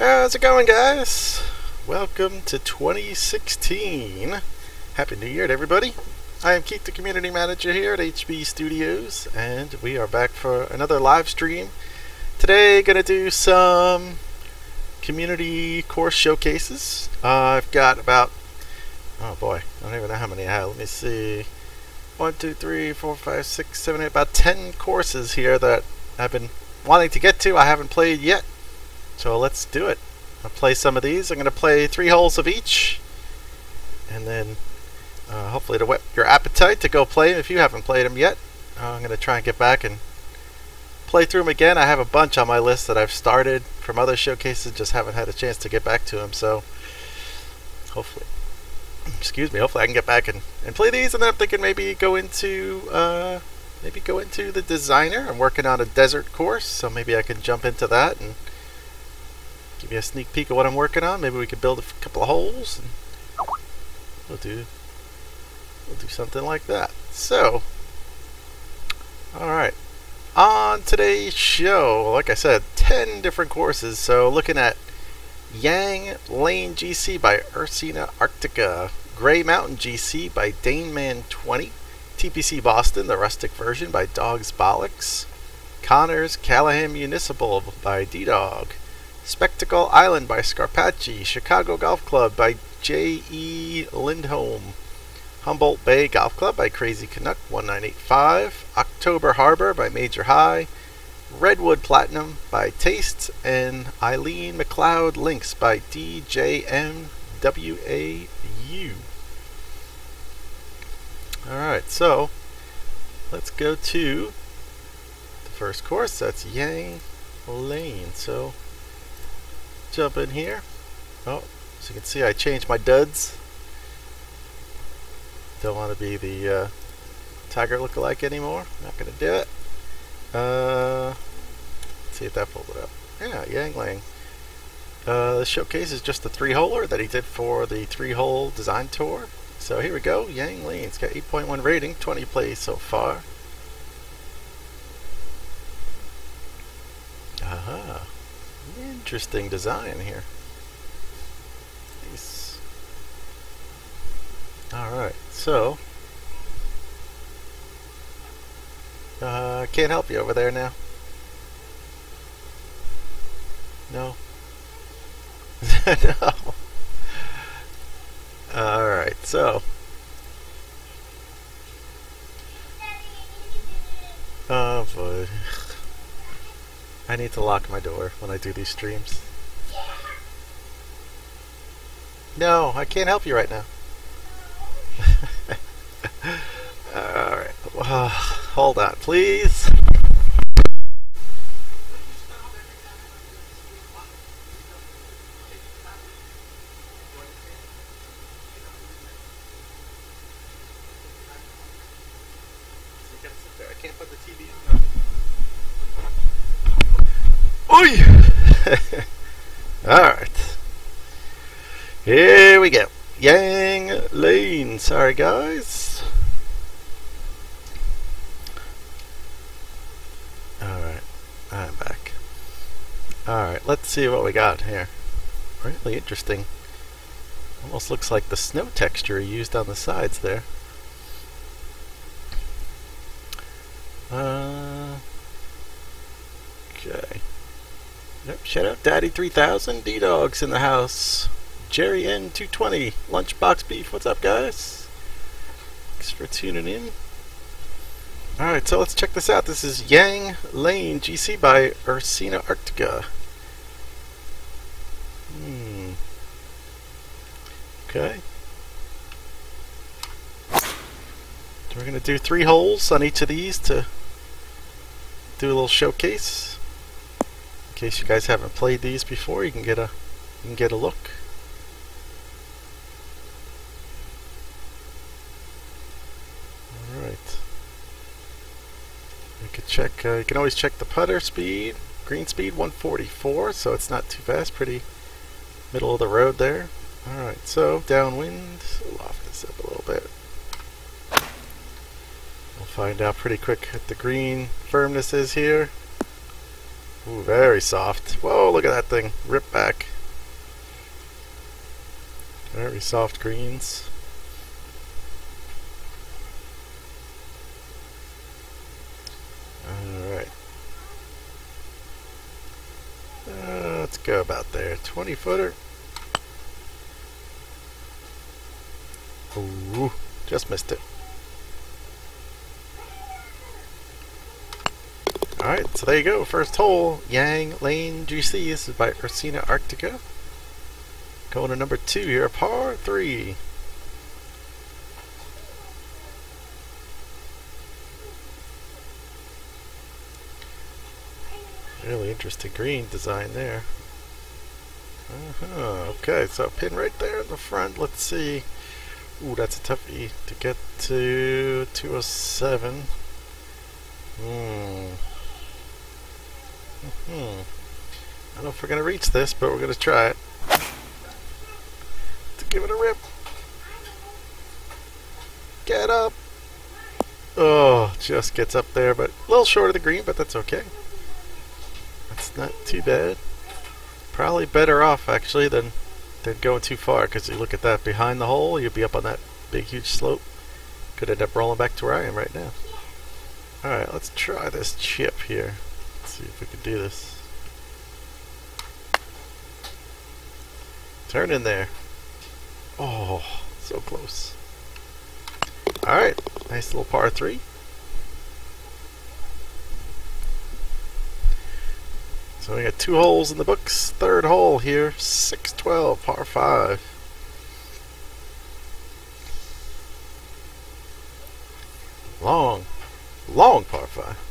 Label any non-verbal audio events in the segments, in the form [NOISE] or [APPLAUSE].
How's it going, guys? Welcome to 2016. Happy New Year to everybody. I am Keith, the community manager here at HB Studios, and we are back for another live stream. Today, gonna do some community course showcases. Uh, I've got about, oh boy, I don't even know how many I have. Let me see. One, two, three, four, five, six, seven, eight, about 10 courses here that I've been wanting to get to. I haven't played yet. So let's do it. I'll play some of these. I'm going to play three holes of each. And then uh, hopefully to whet your appetite to go play if you haven't played them yet. Uh, I'm going to try and get back and play through them again. I have a bunch on my list that I've started from other showcases, just haven't had a chance to get back to them. So hopefully, excuse me, hopefully I can get back and, and play these. And then I'm thinking maybe go into uh, maybe go into the designer. I'm working on a desert course, so maybe I can jump into that and give you a sneak peek of what I'm working on. Maybe we could build a couple of holes. And we'll do we'll do something like that. So, all right. On today's show, like I said, 10 different courses. So, looking at Yang Lane GC by Ursina Arctica, Gray Mountain GC by Daneman 20, TPC Boston, the rustic version by Dogs Bollocks, Connors Callahan Municipal by D Dog, Spectacle Island by Scarpacci, Chicago Golf Club by J.E. Lindholm, Humboldt Bay Golf Club by Crazy Canuck 1985, October Harbor by Major High, Redwood Platinum by Tastes, and Eileen McLeod Links by DJMWAU. Alright, so let's go to the first course. That's Yang Lane. So jump in here. Oh, as you can see, I changed my duds. Don't want to be the uh, Tiger lookalike anymore. Not going to do it. Uh, see if that pulled it up. Yeah, Yang Lang. Uh, the showcase is just the three-holer that he did for the three-hole design tour. So here we go. Yang. It's got 8.1 rating, 20 plays so far. Aha. Interesting design here. Nice. Alright, so. Uh, can't help you over there now. No. [LAUGHS] no. Alright, so. Oh boy. I need to lock my door when I do these streams. No, I can't help you right now. [LAUGHS] Alright. Uh, hold on, please. I can't put the TV in. Oi! Alright. Here we go. Yang Lane. Sorry, guys. Alright. I'm back. Alright, let's see what we got here. Really interesting. Almost looks like the snow texture used on the sides there. Uh, okay. Yep, shout out Daddy3000, D-Dogs in the house. Jerry N220, Lunchbox Beef, what's up guys? Thanks for tuning in. Alright, so let's check this out. This is Yang Lane GC by Ursina Arctica. Hmm. Okay. So we're going to do three holes on each of these to do a little showcase. In case you guys haven't played these before, you can get a you can get a look. All right. You can check. Uh, you can always check the putter speed. Green speed 144, so it's not too fast. Pretty middle of the road there. All right. So downwind. Loft this up a little bit. We'll find out pretty quick what the green firmness is here. Ooh, very soft. Whoa, look at that thing. Rip back. Very soft greens. Alright. Uh, let's go about there. 20 footer. Ooh, just missed it. Alright, so there you go. First hole, Yang Lane GC. This is by Ursina Arctica. Going to number two here, par three. Really interesting green design there. Uh -huh. Okay, so pin right there in the front. Let's see. Ooh, that's a toughie to get to 207. Hmm. Hmm. I don't know if we're going to reach this, but we're going to try it. To give it a rip. Get up. Oh, just gets up there, but a little short of the green, but that's okay. Not too bad. Probably better off, actually, than, than going too far, because you look at that behind the hole, you'd be up on that big, huge slope. Could end up rolling back to where I am right now. Alright, let's try this chip here Let's see if we can do this. Turn in there. Oh, so close. Alright, nice little par 3. So we got two holes in the books. Third hole here, 612, par 5. Long, long par 5.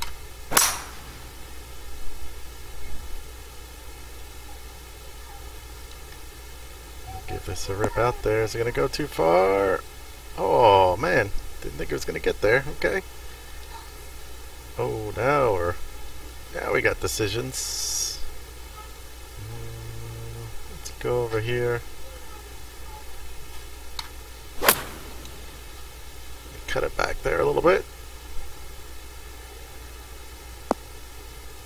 Give this a rip out there. Is it going to go too far? Oh, man. Didn't think it was going to get there. Okay. Oh, now we're... Now we got decisions. Go over here. Cut it back there a little bit.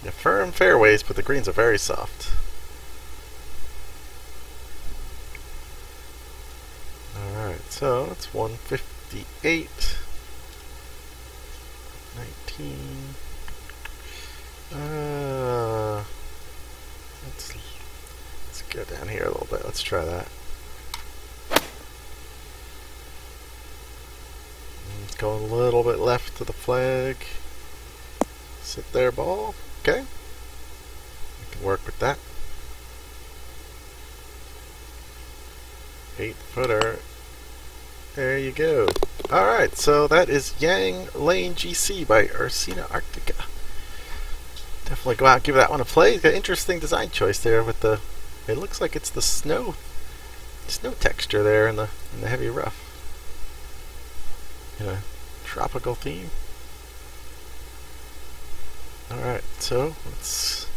The firm fairways, but the greens are very soft. Alright, so that's 158. 19. Uh, let's, let's go down here a little bit. Let's try that. Go a little bit left to the flag. Sit there, ball. Okay. We can work with that. Eight footer. There you go. Alright, so that is Yang Lane GC by Ursina Arctica. Definitely go out and give that one a play. It's got interesting design choice there with the it looks like it's the snow snow texture there in the in the heavy rough. In a tropical theme. Alright, so let's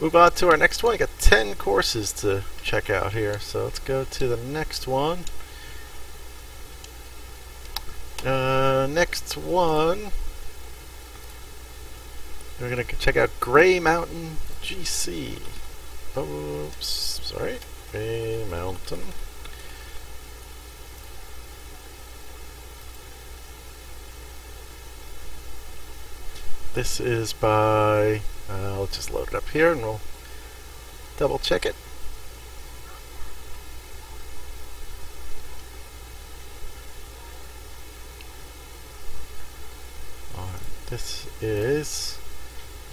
move on to our next one. I got 10 courses to check out here, so let's go to the next one. Uh, next one, we're gonna check out Gray Mountain GC. Oops, sorry, Gray Mountain. This is by, uh, let's just load it up here and we'll double check it. This is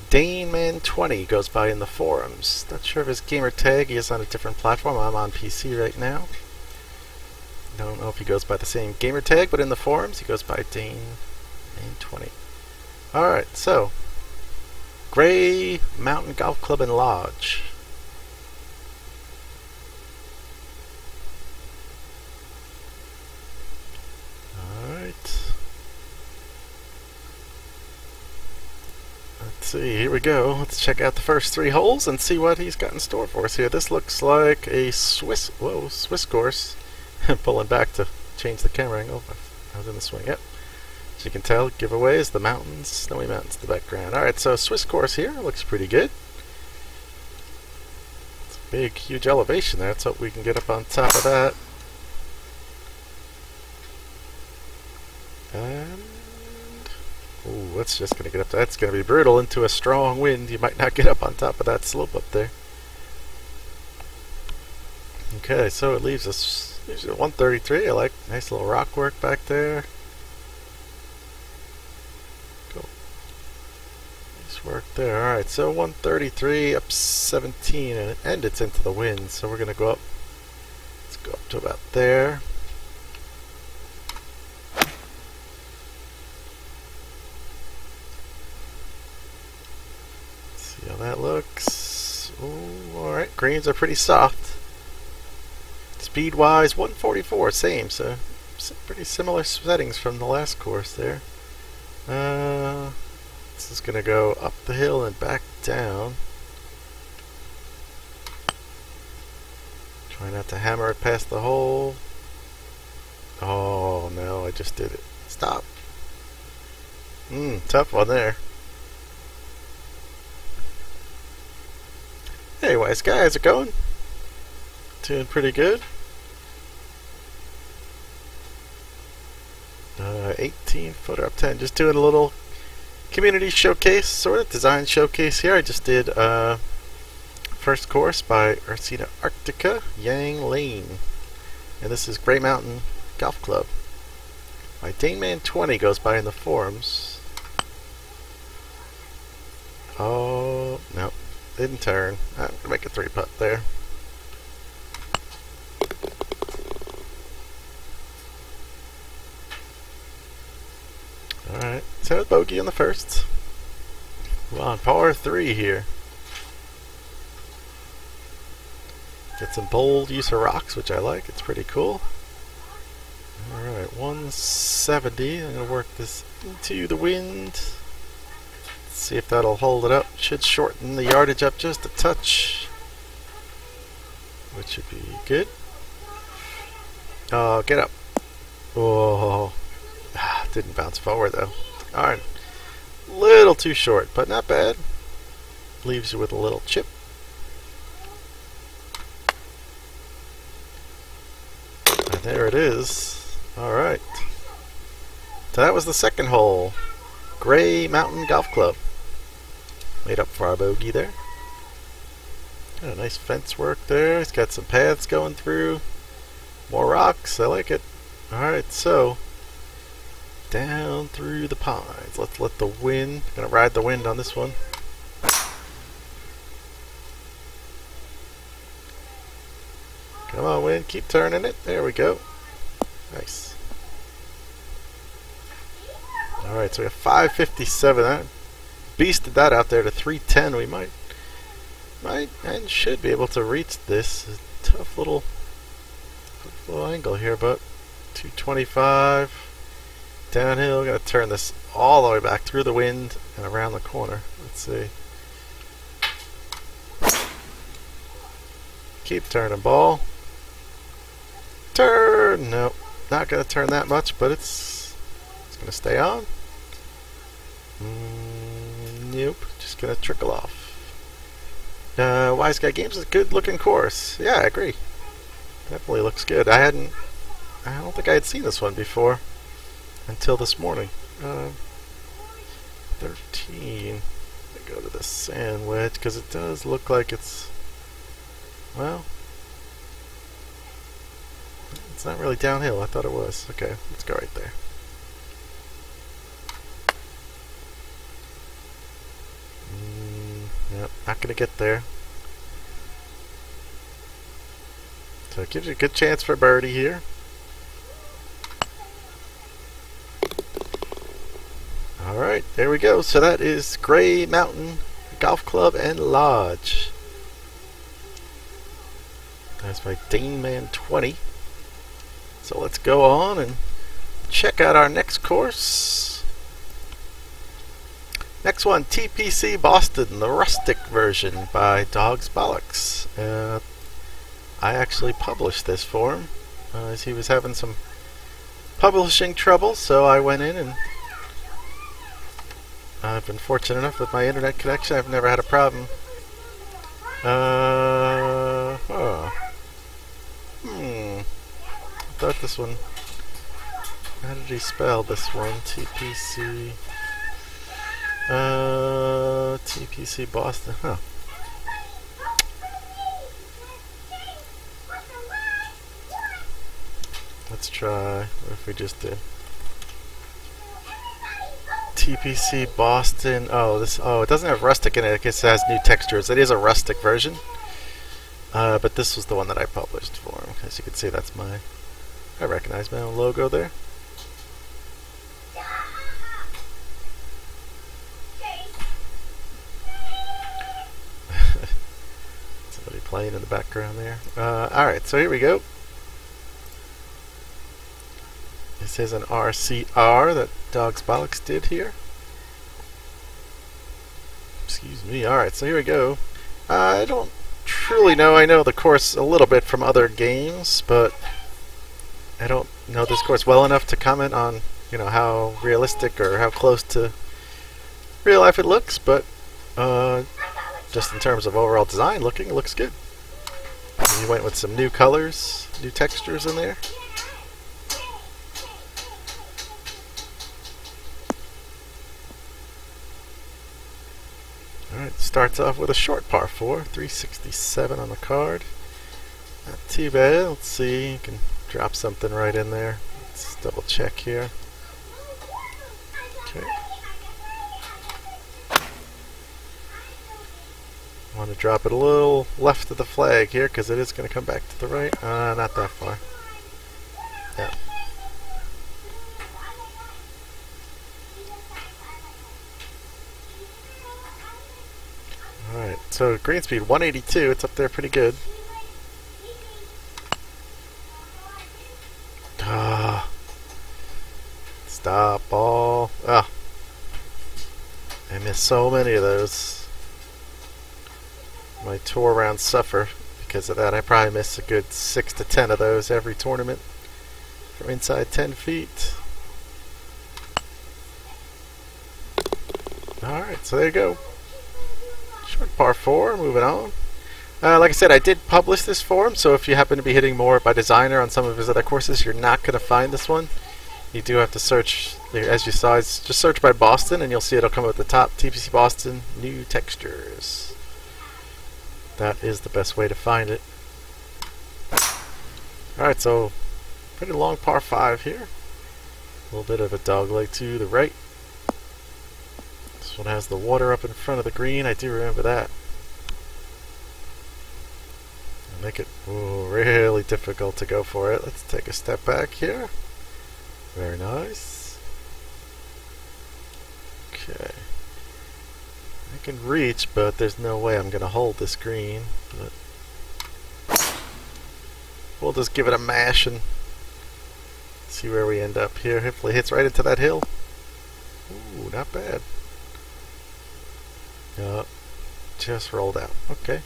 Daneman20 goes by in the forums. Not sure if his gamer tag. Is on a different platform. I'm on PC right now. Don't know if he goes by the same gamer tag, but in the forums he goes by Dane20. Alright, so Gray Mountain Golf Club and Lodge. See, here we go. Let's check out the first three holes and see what he's got in store for us here. This looks like a Swiss, whoa, Swiss course. [LAUGHS] Pulling back to change the camera angle. I was in the swing, yep. As you can tell, giveaways, the mountains, snowy mountains in the background. Alright, so Swiss course here, looks pretty good. It's a big, huge elevation there. Let's hope we can get up on top of that. And ooh, that's just gonna get up. That's gonna be brutal into a strong wind. You might not get up on top of that slope up there. Okay, so it leaves us leaves at 133. I like nice little rock work back there. Cool. Nice work there. All right, so 133 up 17, and, and it's into the wind. So we're gonna go up. Let's go up to about there. See how that looks. Ooh, greens are pretty soft. Speed wise, 144, same, so pretty similar settings from the last course there. Uh, this is going to go up the hill and back down. Try not to hammer it past the hole. Oh no, I just did it. Stop. Mmm, tough one there. Anyways, guys, how's it going? Doing pretty good. Uh, 18 footer up 10. Just doing a little community showcase, sort of design showcase here. I just did uh, first course by Ursina Arctica, Yang Lane. And this is Grey Mountain Golf Club. My Daneman20 goes by in the forums. Oh, no. Didn't turn. I'm going to make a three putt there. Alright, so bogey on the first. We're on par three here. Get some bold use of rocks, which I like. It's pretty cool. Alright, 170. I'm going to work this into the wind. See if that'll hold it up. Should shorten the yardage up just a touch. Which would be good. Oh, get up. Oh, didn't bounce forward though. Alright. Little too short, but not bad. Leaves you with a little chip. And there it is. Alright. So that was the second hole. Grey Mountain Golf Club. Made up for our bogey there. Got a nice fence work there. It's got some paths going through. More rocks. I like it. Alright, so down through the pines. Let's let the wind. Gonna ride the wind on this one. Come on, wind. Keep turning it. There we go. Nice. Alright, so we have 557. I beasted that out there to 310. We might, might and should be able to reach this. Tough little, little angle here, but 225. Downhill, gonna turn this all the way back through the wind and around the corner. Let's see. Keep turning ball. Turn! Nope. Not gonna turn that much, but it's it's gonna stay on. Mm, nope. Just gonna trickle off. Uh, Wise Guy Games is a good looking course. Yeah, I agree. Definitely looks good. I hadn't I don't think I had seen this one before until this morning. Uh, 13. I go to the sand wedge because it does look like it's, well, it's not really downhill. I thought it was. Okay, let's go right there. Mm, yep, not going to get there. So it gives you a good chance for birdie here. Alright, there we go. So that is Grey Mountain Golf Club and Lodge. That's my Daneman 20. So let's go on and check out our next course. Next one, TPC Boston, the rustic version by Dogs Bollocks. Uh, I actually published this for him uh, as he was having some publishing trouble, so I went in and I've been fortunate enough with my internet connection. I've never had a problem. Uh, Huh. Hmm. I thought this one... How did he spell this one? TPC... Uh... TPC Boston. Huh. Let's try... What if we just did... TPC Boston. Oh, this. Oh, it doesn't have rustic in it. It has new textures. It is a rustic version. Uh, but this was the one that I published for him. As you can see, that's my... I recognize my own logo there. Playing in the background there. Uh, Alright, so here we go. This is an RCR that Dogs Bollocks did here. Excuse me. Alright, so here we go. I don't truly know. I know the course a little bit from other games, but I don't know this course well enough to comment on, you know, how realistic or how close to real life it looks, but uh, just in terms of overall design, looking, it looks good. You went with some new colors, new textures in there. Alright, starts off with a short par 4, 367 on the card. Not too bad. Let's see, you can drop something right in there. Let's double check here. Okay. Want to drop it a little left of the flag here because it is going to come back to the right. Uh, not that far. Yeah. Alright, so green speed 182, it's up there pretty good. Ah. Stop ball. Ah. I missed so many of those. My tour rounds suffer because of that. I probably miss a good 6 to 10 of those every tournament from inside 10 feet. Alright, so there you go. Short par 4, moving on. Uh, like I said, I did publish this for him, so if you happen to be hitting more by designer on some of his other courses, you're not going to find this one. You do have to search, as you saw, just search by Boston, and you'll see it'll come up at the top, TPC Boston, new textures. That is the best way to find it. Alright, so pretty long par 5 here. A little bit of a dog leg to the right This one has the water up in front of the green. I do remember that. Make it ooh, really difficult to go for it. Let's take a step back here. Very nice. Okay. I can reach, but there's no way I'm going to hold this green. But we'll just give it a mash and see where we end up here. Hopefully hits right into that hill. Ooh, not bad. Yep. Just rolled out. Okay.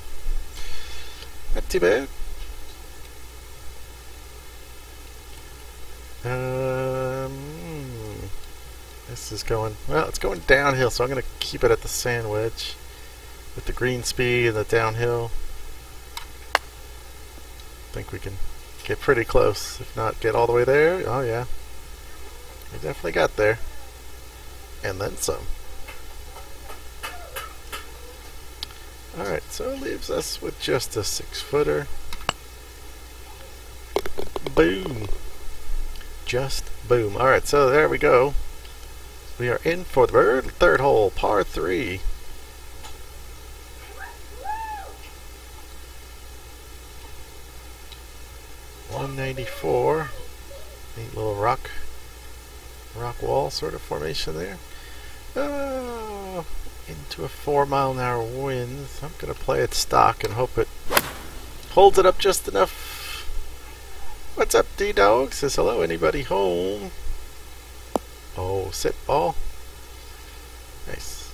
Not too bad. Is going, well, it's going downhill, so I'm going to keep it at the sand wedge with the green speed and the downhill. I think we can get pretty close, if not get all the way there. Oh, yeah. We definitely got there. And then some. Alright, so it leaves us with just a six footer. Boom. Just boom. Alright, so there we go. We are in for the third, hole, par three. One ninety four. Neat little rock rock wall sort of formation there. Uh, into a four mile an hour wind. I'm going to play it stock and hope it holds it up just enough. What's up, D-Dog? Says hello, anybody home? Oh, sit ball. Nice.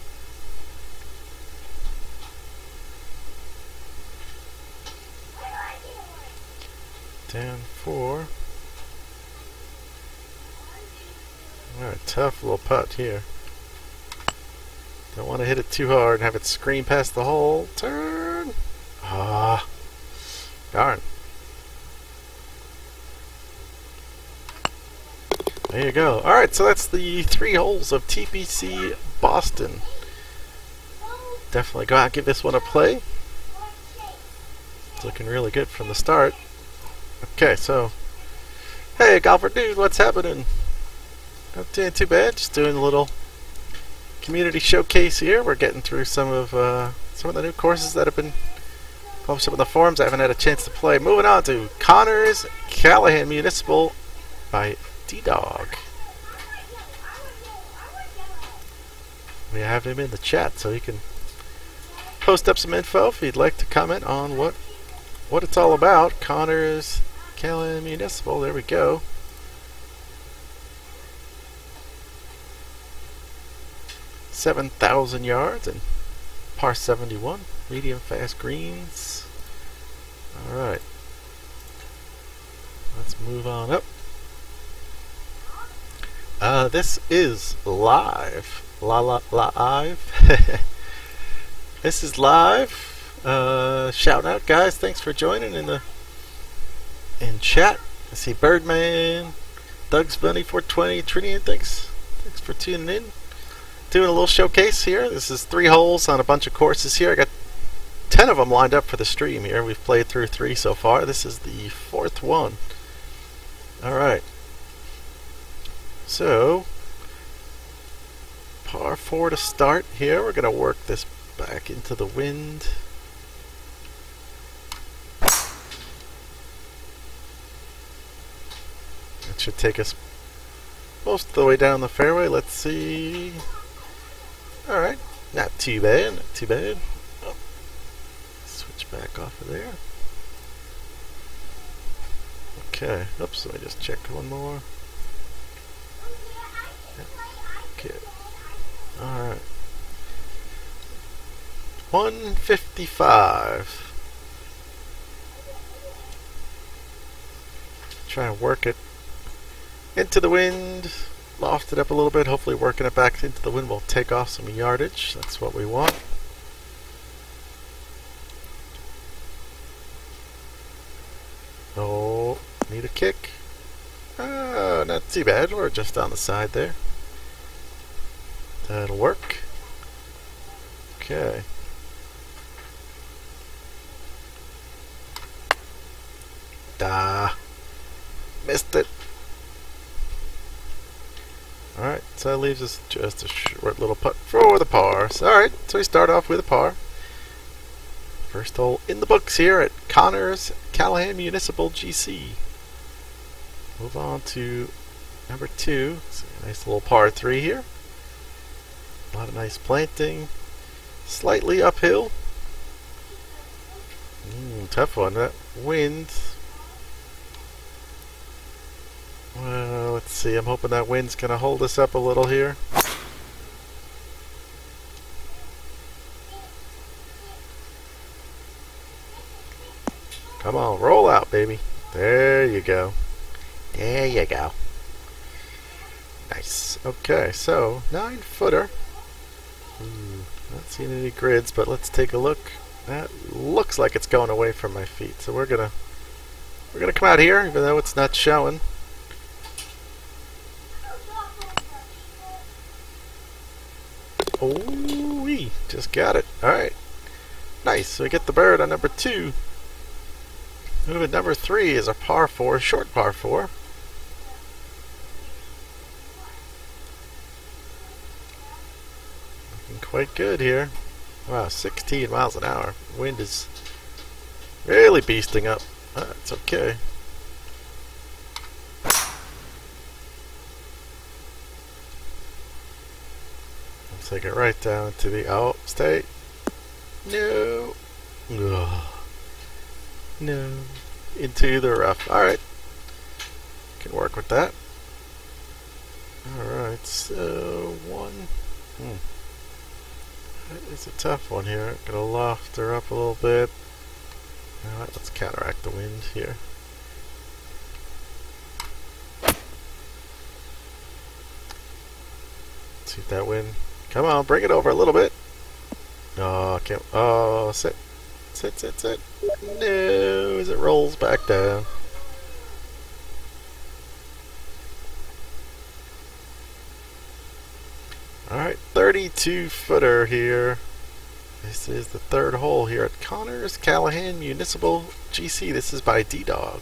Down four. What a tough little putt here. Don't want to hit it too hard and have it scream past the hole. Turn! Ah. Darn. There you go. Alright, so that's the three holes of TPC Boston. Definitely go out and give this one a play. It's looking really good from the start. Okay, so... Hey, golfer dude, what's happening? Not doing too bad, just doing a little community showcase here. We're getting through some of uh, some of the new courses that have been published up in the forums. I haven't had a chance to play. Moving on to Connors Callahan Municipal by D-Dog. We have him in the chat so he can post up some info if he'd like to comment on what what it's all about. Connors Callahan Municipal, there we go. Seven thousand yards and par seventy one. Medium fast greens. Alright. Let's move on up. Uh, this is live. La la live. [LAUGHS] this is live. Uh, shout out, guys. Thanks for joining in the in chat. I see Birdman, Doug's Bunny 420, Trinian. Thanks, thanks for tuning in. Doing a little showcase here. This is three holes on a bunch of courses here. I got ten of them lined up for the stream here. We've played through three so far. This is the fourth one. All right. So, par 4 to start here. We're going to work this back into the wind. That should take us most of the way down the fairway. Let's see. Alright, not too bad, not too bad. Oh. Switch back off of there. Okay, oops, me just check one more. Okay. Alright. 155. Try and work it into the wind. Loft it up a little bit. Hopefully working it back into the wind will take off some yardage. That's what we want. Oh, need a kick. Uh, not too bad. We're just on the side there. That'll work. Okay. Da. Missed it. Alright, so that leaves us just a short little putt for the par. Alright, so we start off with a par. First hole in the books here at Connors Callahan Municipal GC. Move on to number two. nice little par three here. Lot of nice planting. Slightly uphill. Mm, tough one. That wind. Well, let's see. I'm hoping that wind's going to hold us up a little here. Come on, roll out, baby. There you go. There you go. Nice. Okay, so nine footer. Hmm, not seeing any grids, but let's take a look. That looks like it's going away from my feet. So we're gonna we're gonna come out here, even though it's not showing. Oh, we just got it. All right, nice. So we get the bird on number two. Move Moving number three is a par four, short par four. Quite good here. Wow, 16 miles an hour. Wind is really beasting up. That's okay. Let's take it right down to the stay. No. Ugh. No. Into the rough. Alright. Can work with that. Alright, so one. Hmm. It's a tough one here. Gonna loft her up a little bit. Alright, let's counteract the wind here. see if that wind. Come on, bring it over a little bit. Oh, can't. Oh, sit. Sit, sit, sit. No, as it rolls back down. Alright, 32 footer here. This is the third hole here at Connors Callahan Municipal GC. This is by D-Dog.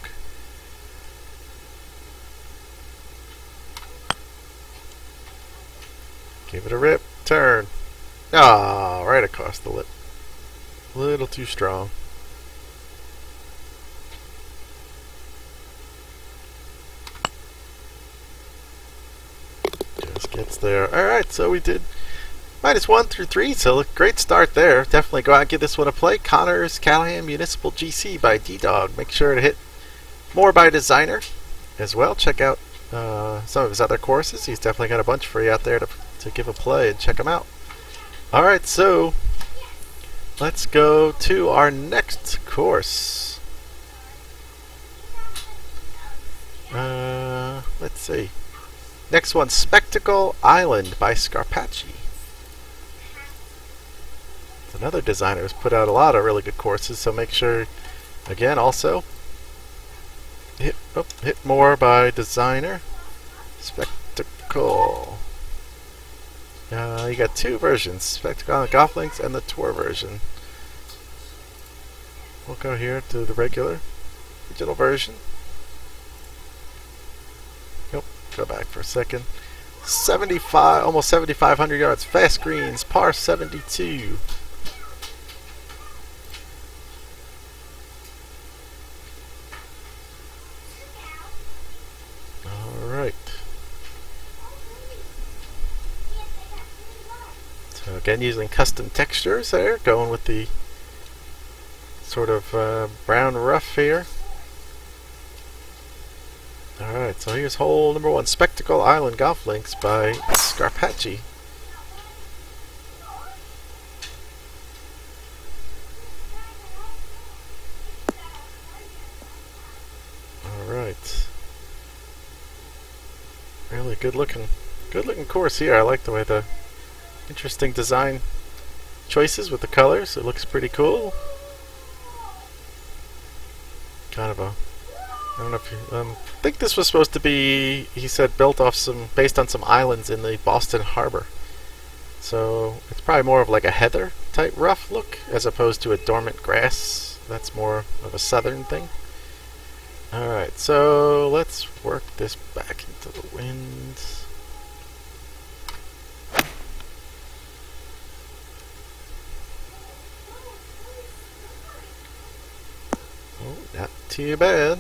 Give it a rip. Turn. Ah, right across the lip. A little too strong. Gets there. Alright, so we did minus one through three, so a great start there. Definitely go out and give this one a play. Connors Callahan Municipal GC by D-Dog. Make sure to hit more by designer as well. Check out uh, some of his other courses. He's definitely got a bunch for you out there to, to give a play and check them out. Alright, so let's go to our next course. Uh, let's see. Next one, Spectacle Island by Scarpacci. Another designer who's put out a lot of really good courses, so make sure, again, also, hit, oh, hit more by designer. Spectacle. Uh, you got two versions, Spectacle the Golf Links and the Tour version. We'll go here to the regular digital version. Yep, go back for a second. 75, almost 7,500 yards, fast greens, par 72. Alright. So again, using custom textures there, going with the sort of uh, brown rough here. Alright, so here's hole number one, Spectacle Island Golf Links by Scarpacci. Alright. Really good looking, good looking course here. I like the way the interesting design choices with the colors. It looks pretty cool. Kind of a I don't know if you, um, I think this was supposed to be, he said, built off some, based on some islands in the Boston Harbor. So it's probably more of like a heather type rough look as opposed to a dormant grass. That's more of a southern thing. Alright, so let's work this back into the wind. Oh, not too bad.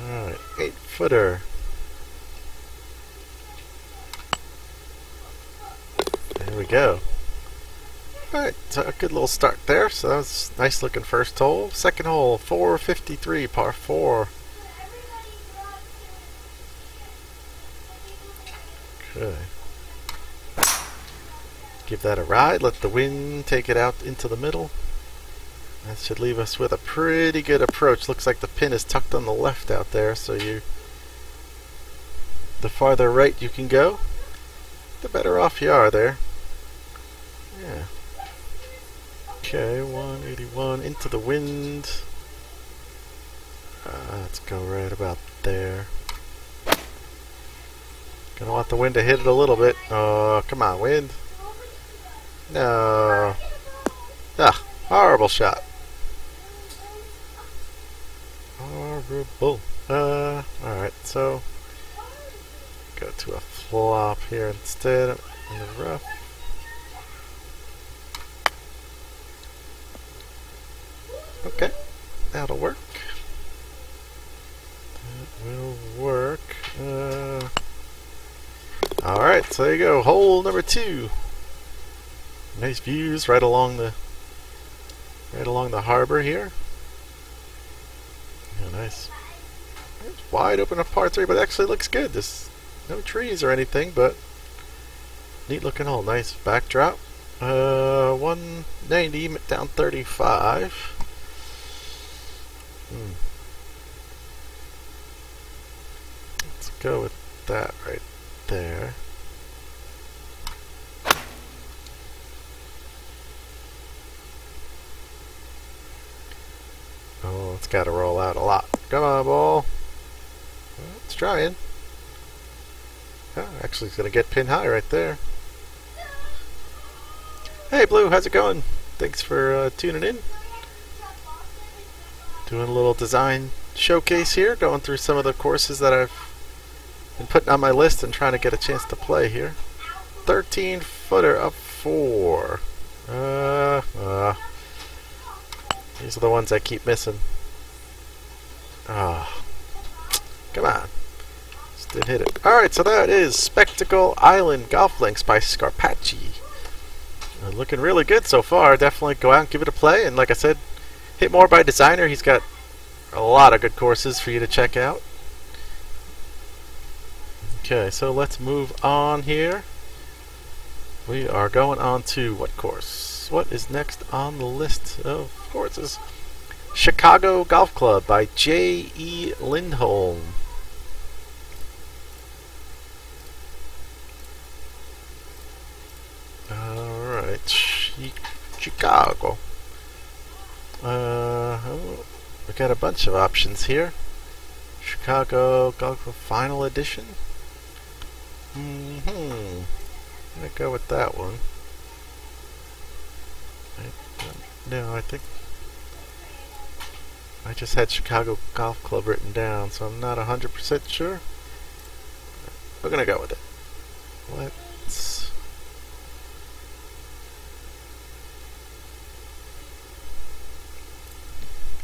Alright, eight footer. There we go. Alright, so a good little start there. So that was nice looking first hole. Second hole, 453, par 4. Okay. Give that a ride, let the wind take it out into the middle. That should leave us with a pretty good approach. Looks like the pin is tucked on the left out there, so you the farther right you can go, the better off you are there. Yeah. Okay, 181 into the wind. Uh, let's go right about there. Gonna want the wind to hit it a little bit. Oh, come on, wind. No. Ah, horrible shot. Horrible. Uh, alright, so go to a flop here instead in the rough. Okay, that'll work. That will work. Uh, Alright, so there you go. Hole number two. Nice views right along the right along the harbor here. Yeah, nice. It's wide open of par three, but actually looks good. There's no trees or anything, but neat looking hole. Nice backdrop. Uh, 190 down 35. Hmm. Let's go with that right there. Oh, it's got to roll out a lot. Come on, ball. It's trying. Oh, actually, it's going to get pin high right there. Hey, Blue, how's it going? Thanks for uh, tuning in. Doing a little design showcase here, going through some of the courses that I've been putting on my list and trying to get a chance to play here. 13 footer up four. Uh, uh, these are the ones I keep missing. Ah, oh, come on. Didn't hit it. Alright, so that is Spectacle Island Golf Links by Scarpacci. Uh, looking really good so far. Definitely go out and give it a play. And like I said, hit more by designer. He's got a lot of good courses for you to check out. Okay, so let's move on here. We are going on to what course? What is next on the list of courses? Chicago Golf Club by J. E. Lindholm. Alright, Chicago. Uh, we got a bunch of options here. Chicago Golf Final Edition. Mm hmm I'm gonna go with that one. I, no, I think I just had Chicago Golf Club written down, so I'm not 100% sure. We're gonna go with it. Let's.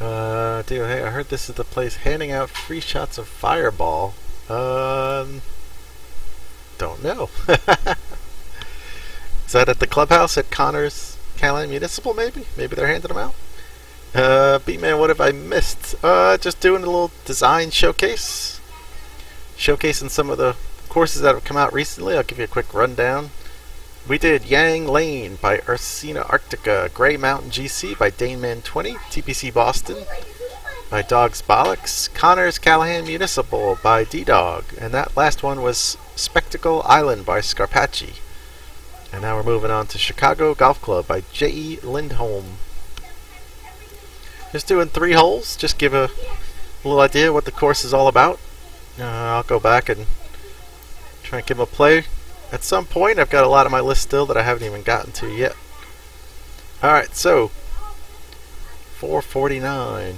Uh, dude, hey, I heard this is the place handing out free shots of Fireball. Um, don't know. [LAUGHS] is that at the clubhouse at Connors Callahan Municipal, maybe? Maybe they're handing them out? Uh, B-Man, what have I missed? Uh, just doing a little design showcase. Showcasing some of the courses that have come out recently. I'll give you a quick rundown. We did Yang Lane by Ursina Arctica, Grey Mountain GC by Daneman20, TPC Boston by Dogs Bollocks, Connors Callahan Municipal by D-Dog, and that last one was Spectacle Island by Scarpacci. And now we're moving on to Chicago Golf Club by J.E. Lindholm. Just doing three holes, just give a little idea what the course is all about. Uh, I'll go back and try and give them a play at some point. I've got a lot on my list still that I haven't even gotten to yet. Alright, so 449.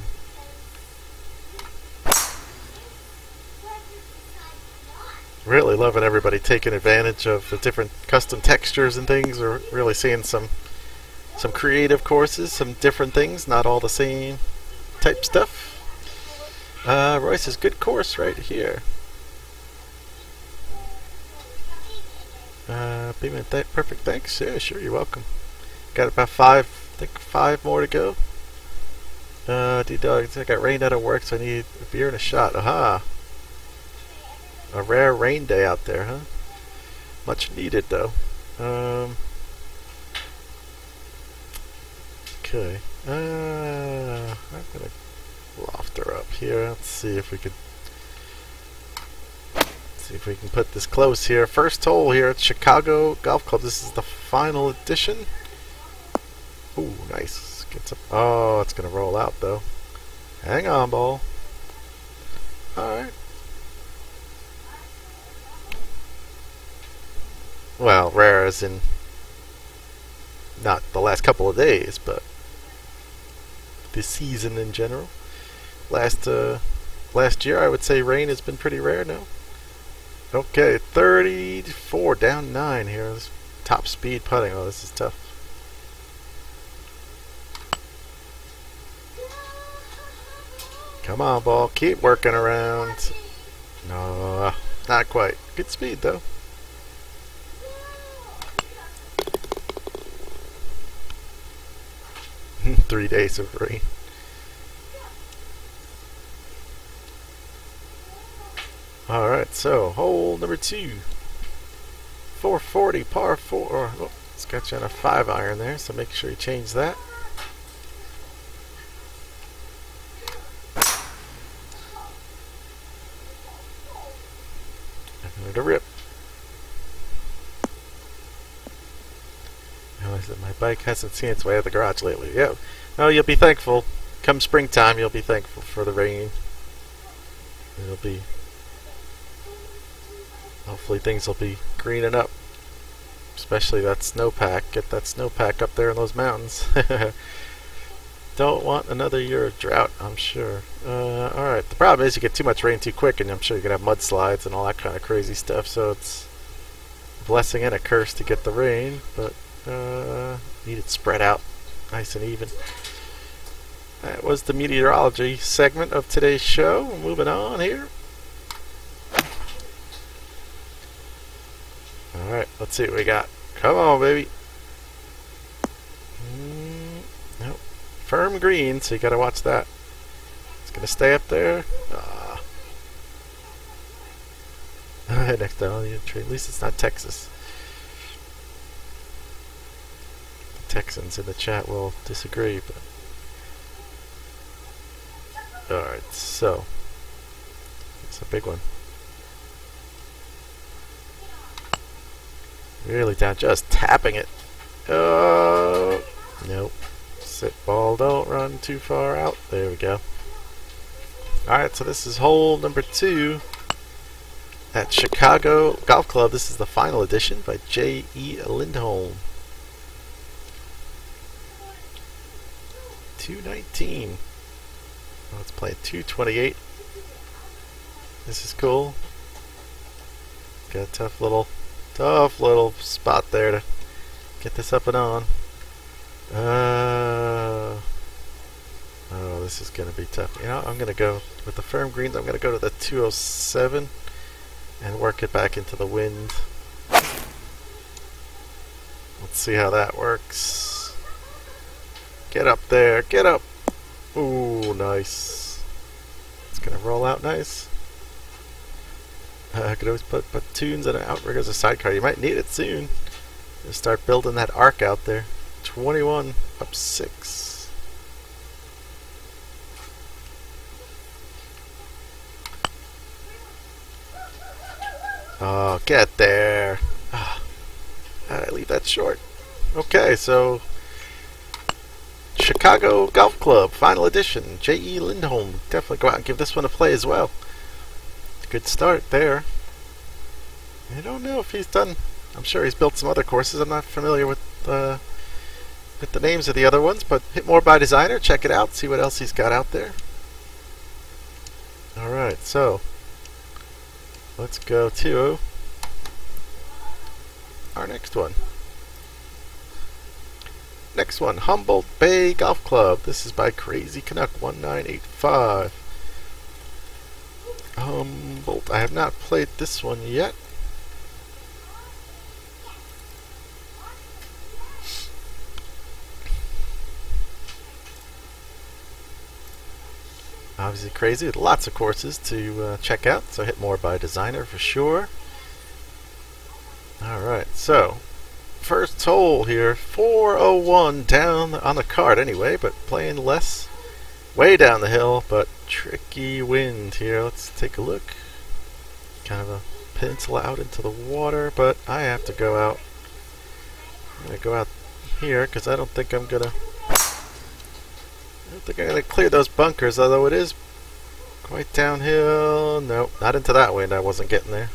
Really loving everybody taking advantage of the different custom textures and things. We're really seeing some some creative courses, some different things, not all the same type stuff. Uh, Royce's good course right here. Uh, payment th perfect, thanks. Yeah, sure, you're welcome. Got about five, I think five more to go. Uh, D-Dog, I got rained out of work, so I need a beer and a shot. Aha! A rare rain day out there, huh? Much needed, though. Um, okay. Uh, I'm gonna loft her up here. Let's see if we could see if we can put this close here. First hole here at Chicago Golf Club. This is the final edition. Ooh, nice. Gets up. Oh, it's gonna roll out though. Hang on, ball. All right. Well, rare as in not the last couple of days, but this season in general. Last uh, last year, I would say rain has been pretty rare. No. Okay, 34 down nine here. This top speed putting. Oh, this is tough. Come on, ball. Keep working around. No, not quite. Good speed though. [LAUGHS] Three days of rain. Alright, so hole number two. 440 par 4. Oh, it's got you on a 5 iron there, so make sure you change that. I to rip. my bike hasn't seen its way out of the garage lately. Yeah. Oh, you'll be thankful. come springtime, you'll be thankful for the rain. It'll be hopefully things will be greening up. Especially that snowpack. Get that snowpack up there in those mountains. [LAUGHS] Don't want another year of drought, I'm sure. Uh, Alright, the problem is you get too much rain too quick and I'm sure you're going to have mudslides and all that kind of crazy stuff, so it's a blessing and a curse to get the rain, but uh, need it spread out nice and even. That was the meteorology segment of today's show. Moving on here. Alright, let's see what we got. Come on, baby. Mm, nope. Firm green, so you gotta watch that. It's gonna stay up there. Ah. [LAUGHS] Next to the tree. At least it's not Texas. The Texans in the chat will disagree, but. Alright, so. It's a big one. Really down, just tapping it. Oh, nope. Sit ball, don't run too far out. There we go. Alright, so this is hole number two at Chicago Golf Club. This is the final edition by J.E. Lindholm. 219. Let's play 228. This is cool. Got a tough little Tough little spot there to get this up and on. Uh, oh, this is going to be tough. You know, I'm going to go with the firm greens. I'm going to go to the 207 and work it back into the wind. Let's see how that works. Get up there. Get up. Ooh, nice. It's going to roll out nice. Uh, [LAUGHS] I could always put, tunes and an outrigger as a sidecar. You might need it soon. Just start building that arc out there. 21 up 6. Oh, get there. Oh, I leave that short. Okay, so Chicago Golf Club, final edition. J.E. Lindholm. Definitely go out and give this one a play as well. Good start there. I don't know if he's done. I'm sure he's built some other courses. I'm not familiar with uh, with the names of the other ones, but hit more by designer. Check it out. See what else he's got out there. All right, so let's go to our next one. Next one, Humboldt Bay Golf Club. This is by Crazy Canuck 1985. Humboldt. I have not played this one yet. Obviously crazy lots of courses to uh, check out, so hit more by designer for sure. Alright, so first hole here, 401 down on the card anyway, but playing less way down the hill, but tricky wind here. Let's take a look. Kind of a peninsula out into the water, but I have to go out. I'm to go out here because I don't think I'm to I don't think I'm to clear those bunkers, although it is quite downhill. Nope, not into that wind. I wasn't getting there.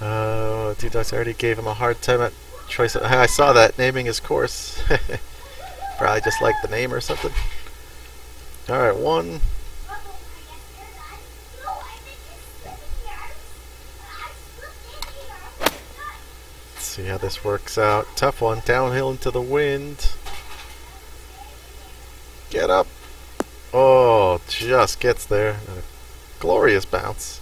Oh, uh, Ducks already gave him a hard time at choice. I saw that naming his course. [LAUGHS] Probably just like the name or something. Alright, one. Let's see how this works out. Tough one. Downhill into the wind. Get up. Oh, just gets there. A glorious bounce.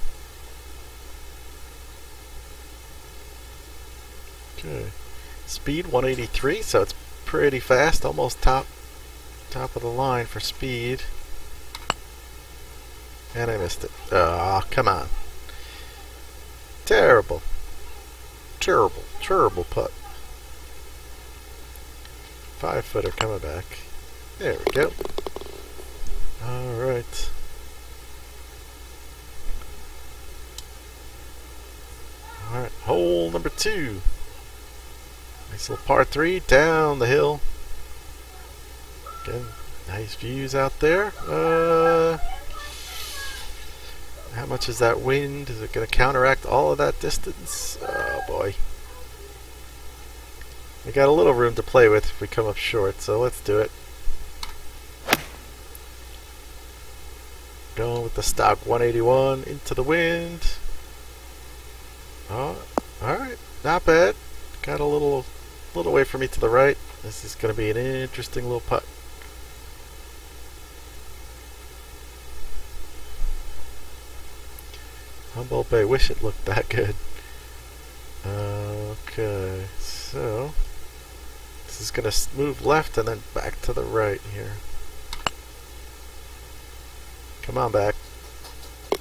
Okay. Speed 183, so it's pretty fast, almost top top of the line for speed. And I missed it. Ah, oh, come on. Terrible. Terrible, terrible putt. Five footer coming back. There we go. Alright. Alright, hole number two. Little par 3 down the hill. Again, nice views out there. Uh, how much is that wind? Is it going to counteract all of that distance? Oh boy. We got a little room to play with if we come up short, so let's do it. Going with the stock 181 into the wind. Oh, alright, not bad. Got a little, little way for me to the right. This is going to be an interesting little putt. Humboldt Bay, wish it looked that good. Okay, so this is going to move left and then back to the right here. Come on back.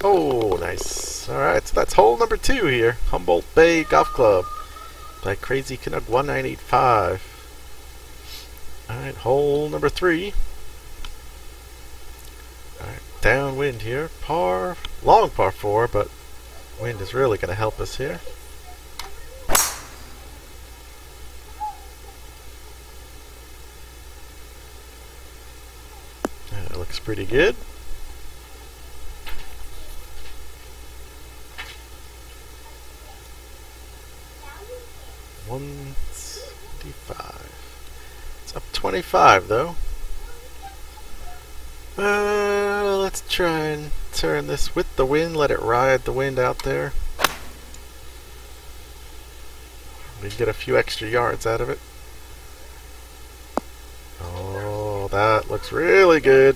Oh, nice. Alright, so that's hole number two here. Humboldt Bay Golf Club by Crazy Canuck 1985. Alright, hole number three. Alright, downwind here. Par, long par four, but wind is really going to help us here. That looks pretty good. One seventy-five. It's up twenty-five though. Uh, let's try and turn this with the wind. Let it ride the wind out there. We get a few extra yards out of it. Oh, that looks really good.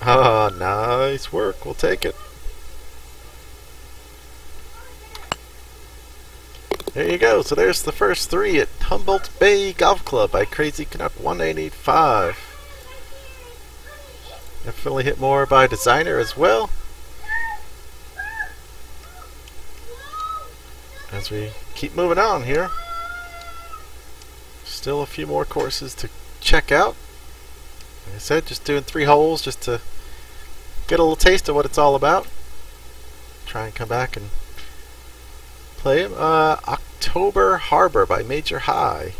Ah, nice work. We'll take it. There you go. So there's the first three at Humboldt Bay Golf Club by Crazy Canuck 1885. Definitely hit more by designer as well. As we keep moving on here. Still a few more courses to check out. Like I said, just doing three holes just to get a little taste of what it's all about. Try and come back and play. Uh, October Harbor by Major High.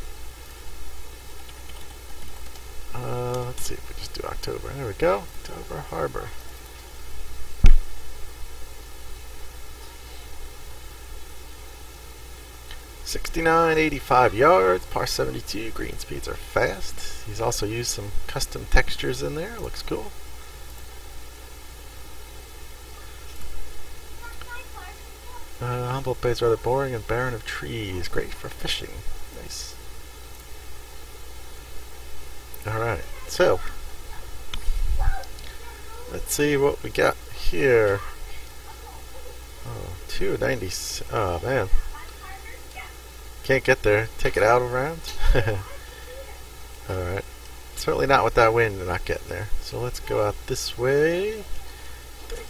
Uh, let's see if we just do October. There we go. October Harbor. Sixty-nine, eighty-five yards, par 72. Green speeds are fast. He's also used some custom textures in there. Looks cool. Uh, Bay is rather boring and barren of trees. Great for fishing. Nice. Alright, so let's see what we got here. Oh, 290. Oh, man. Can't get there. Take it out around. [LAUGHS] Alright. Certainly not with that wind, not getting there. So let's go out this way.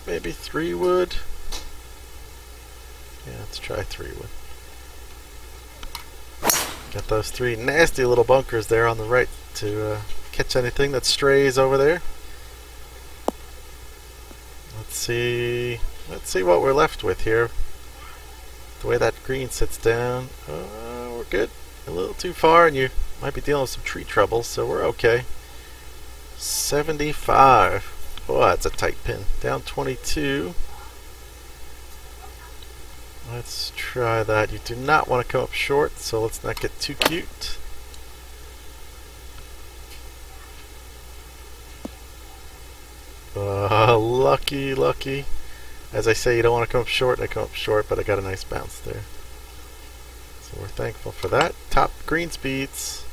maybe three wood. Yeah, let's try three wood. Got those three nasty little bunkers there on the right to uh, catch anything that strays over there. Let's see. Let's see what we're left with here. The way that green sits down, uh, we're good. A little too far, and you might be dealing with some tree trouble, so we're okay. 75. Oh, that's a tight pin. Down 22. Let's try that. You do not want to come up short, so let's not get too cute. Uh, lucky, lucky. As I say, you don't want to come up short. I come up short, but I got a nice bounce there. So we're thankful for that. Top green speeds.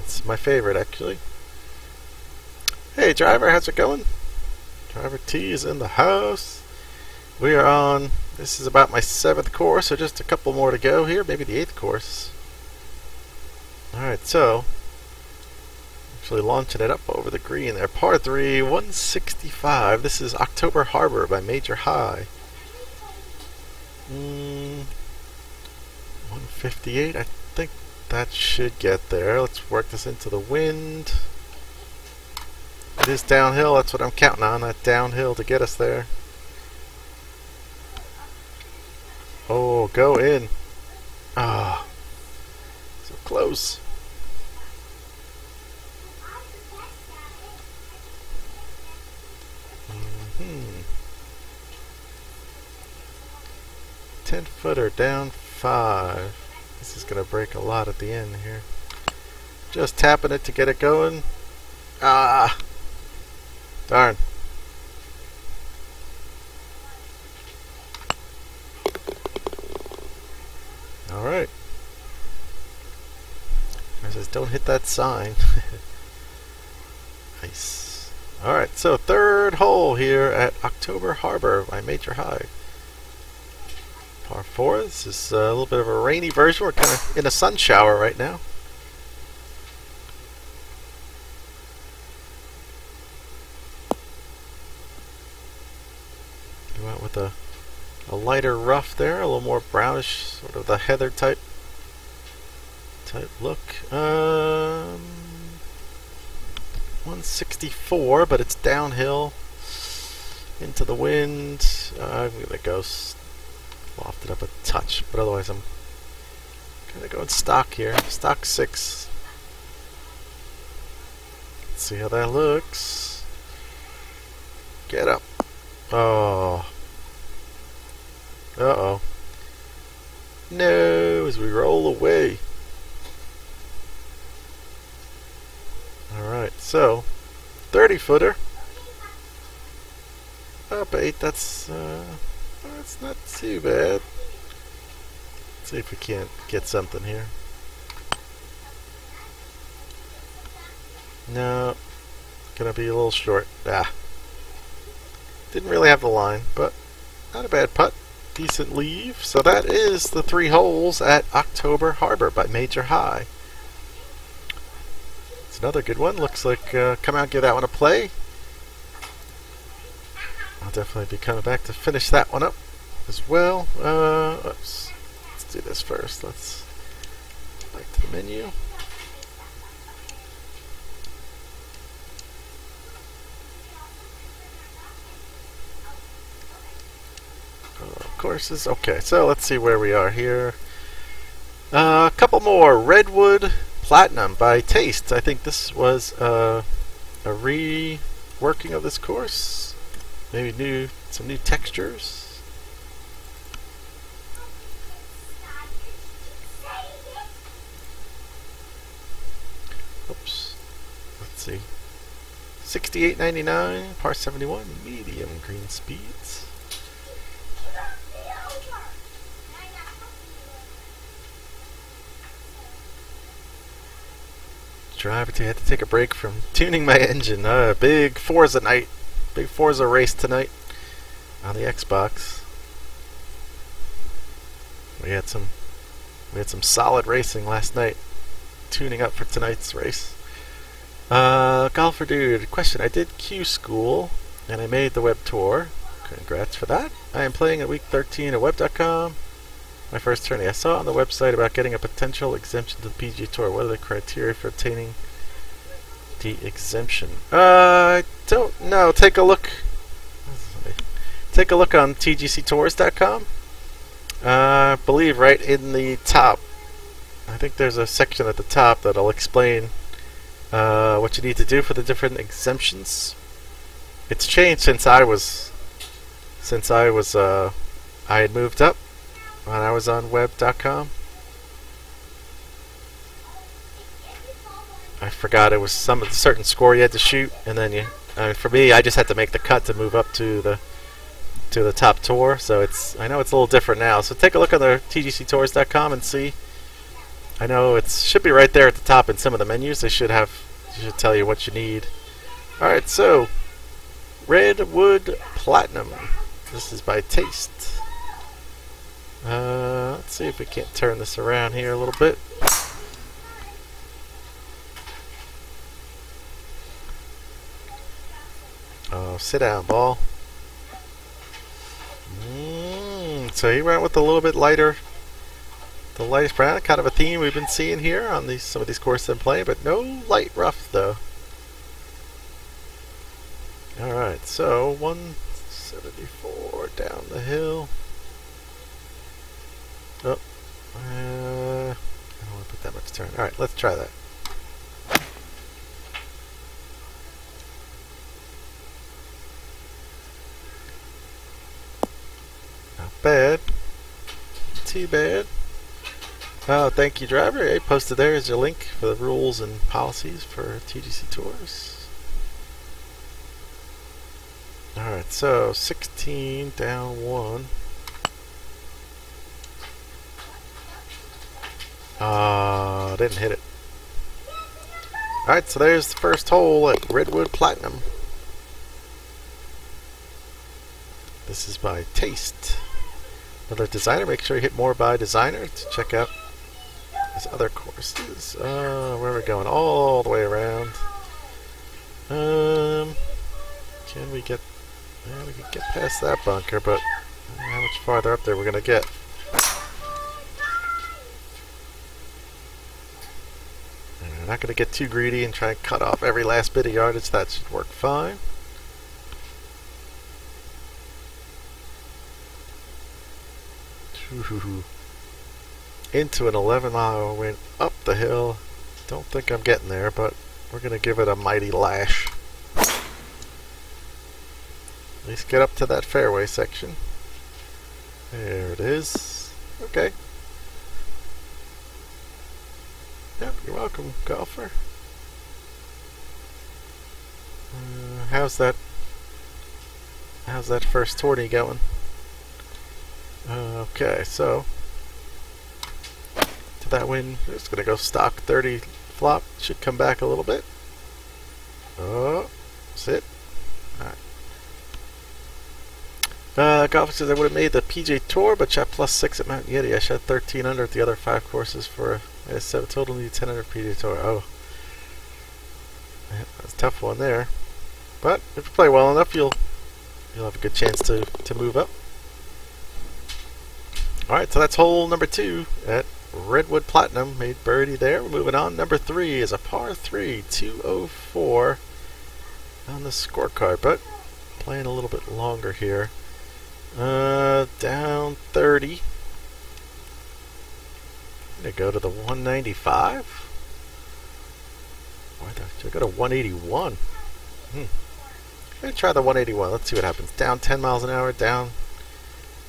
It's my favorite, actually. Hey, driver, how's it going? Driver T is in the house. We are on, this is about my seventh course, so just a couple more to go here, maybe the eighth course. Alright, so, actually launching it up over the green there. Par 3, 165. This is October Harbor by Major High. Mm, 158, I think that should get there. Let's work this into the wind. It is downhill, that's what I'm counting on, that downhill to get us there. Oh, go in. Ah. So close. Hmm. 10 footer down 5. This is to break a lot at the end here. Just tapping it to get it going. Ah! Darn. Alright. I says don't hit that sign. [LAUGHS] nice. Alright, so third hole here at October Harbor by Major High. Par 4. This is a little bit of a rainy version. We're kind of in a sun shower right now. Go out with a, a lighter rough there, a little more brownish, sort of the heather type type look. Um, 164, but it's downhill into the wind. Uh, I'm gonna go lofted up a touch, but otherwise I'm gonna go in stock here. Stock 6. Let's see how that looks. Get up. Oh. Uh-oh. No, as we roll away. Alright, so, 30 footer. Up 8, that's, uh, that's not too bad. Let's see if we can't get something here. No, gonna be a little short. Ah. Didn't really have the line, but not a bad putt. Decent leave. So that is the three holes at October Harbor by Major High. It's another good one. Looks like uh, come out give that one a play. I'll definitely be coming back to finish that one up as well. Uh, oops. Let's do this first. Let's back to the menu. Uh, courses. Okay, so let's see where we are here. Uh, a couple more. Redwood Platinum by Taste. I think this was uh, a reworking of this course. Maybe new some new textures. Oops. Let's see. 68.99, par 71, medium green speeds. Driver to had to take a break from tuning my [LAUGHS] engine. Uh, big Forza night, big Forza race tonight on the Xbox. We had some we had some solid racing last night. Tuning up for tonight's race. Uh, golfer dude, question. I did Q school and I made the web tour. Congrats for that. I am playing at week 13 at web.com. My first tourney. I saw on the website about getting a potential exemption to the PG Tour. What are the criteria for obtaining the exemption? Uh, I don't know. Take a look. Take a look on tgctours.com. Uh, I believe right in the top. I think there's a section at the top that'll explain uh, what you need to do for the different exemptions. It's changed since I was since I was uh, I had moved up on web.com. I forgot it was some certain score you had to shoot, and then you. I mean, for me, I just had to make the cut to move up to the to the top tour. So it's I know it's a little different now. So take a look on the tgctours.com and see. I know it should be right there at the top in some of the menus. They should have should tell you what you need. All right, so Redwood Platinum. This is by Taste. Uh, let's see if we can't turn this around here a little bit. Oh, sit down, ball. Mm, so he went with a little bit lighter, the lightest brown, kind of a theme we've been seeing here on these some of these courses I'm but no light rough though. All right, so 174 down the hill. Oh, uh, Don't want to put that much turn. Alright, let's try that. Not bad. Too bad. Oh, thank you, driver. I posted there is your link for the rules and policies for TGC Tours. Alright, so 16 down 1. Uh, didn't hit it. Alright, so there's the first hole at Redwood Platinum. This is by Taste. Another designer. Make sure you hit more by designer to check out his other courses. Uh, where are we going? All the way around. Um, can we get? Yeah, we can get past that bunker, but how much farther up there we're gonna get? We're not gonna get too greedy and try and cut off every last bit of yardage. That should work fine. Into an 11 mile wind up the hill. Don't think I'm getting there, but we're going to give it a mighty lash. At least get up to that fairway section. There it is. Okay. Yep, you're welcome, golfer. Uh, how's that? How's that first tourney going? Okay, so to that win, It's to go stock 30 flop. Should come back a little bit. Oh, sit. Alright. Uh, golf says I would have made the PJ Tour, but shot plus 6 at Mount Yeti. I shot 13 under at the other 5 courses for a 7 total need 10 under PGA Tour. Oh. That's a tough one there. But if you play well enough, you'll you'll have a good chance to, to move up. Alright, so that's hole number 2 at Redwood Platinum made birdie there. We're moving on. Number three is a par three, 204 on the scorecard, but playing a little bit longer here. Uh, down 30. Gonna go to the 195. Why should I go to 181? Hmm. I'm gonna try the 181. Let's see what happens. Down 10 miles an hour, down,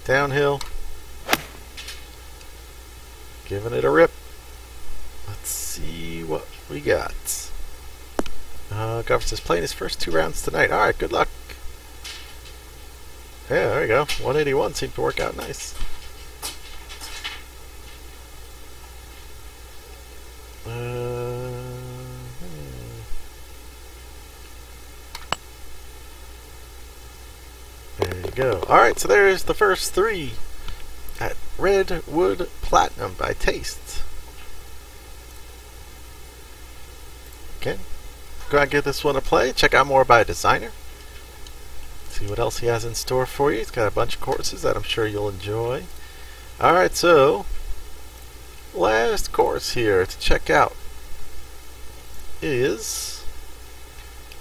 downhill. Giving it a rip. Let's see what we got. Uh, Governor is playing his first two rounds tonight. Alright, good luck. Yeah, there we go. 181 seemed to work out nice. Uh, hmm. There you go. Alright, so there's the first three at Redwood Platinum by Taste. Okay, go and give this one a play. Check out more by Designer. See what else he has in store for you. He's got a bunch of courses that I'm sure you'll enjoy. Alright, so last course here to check out is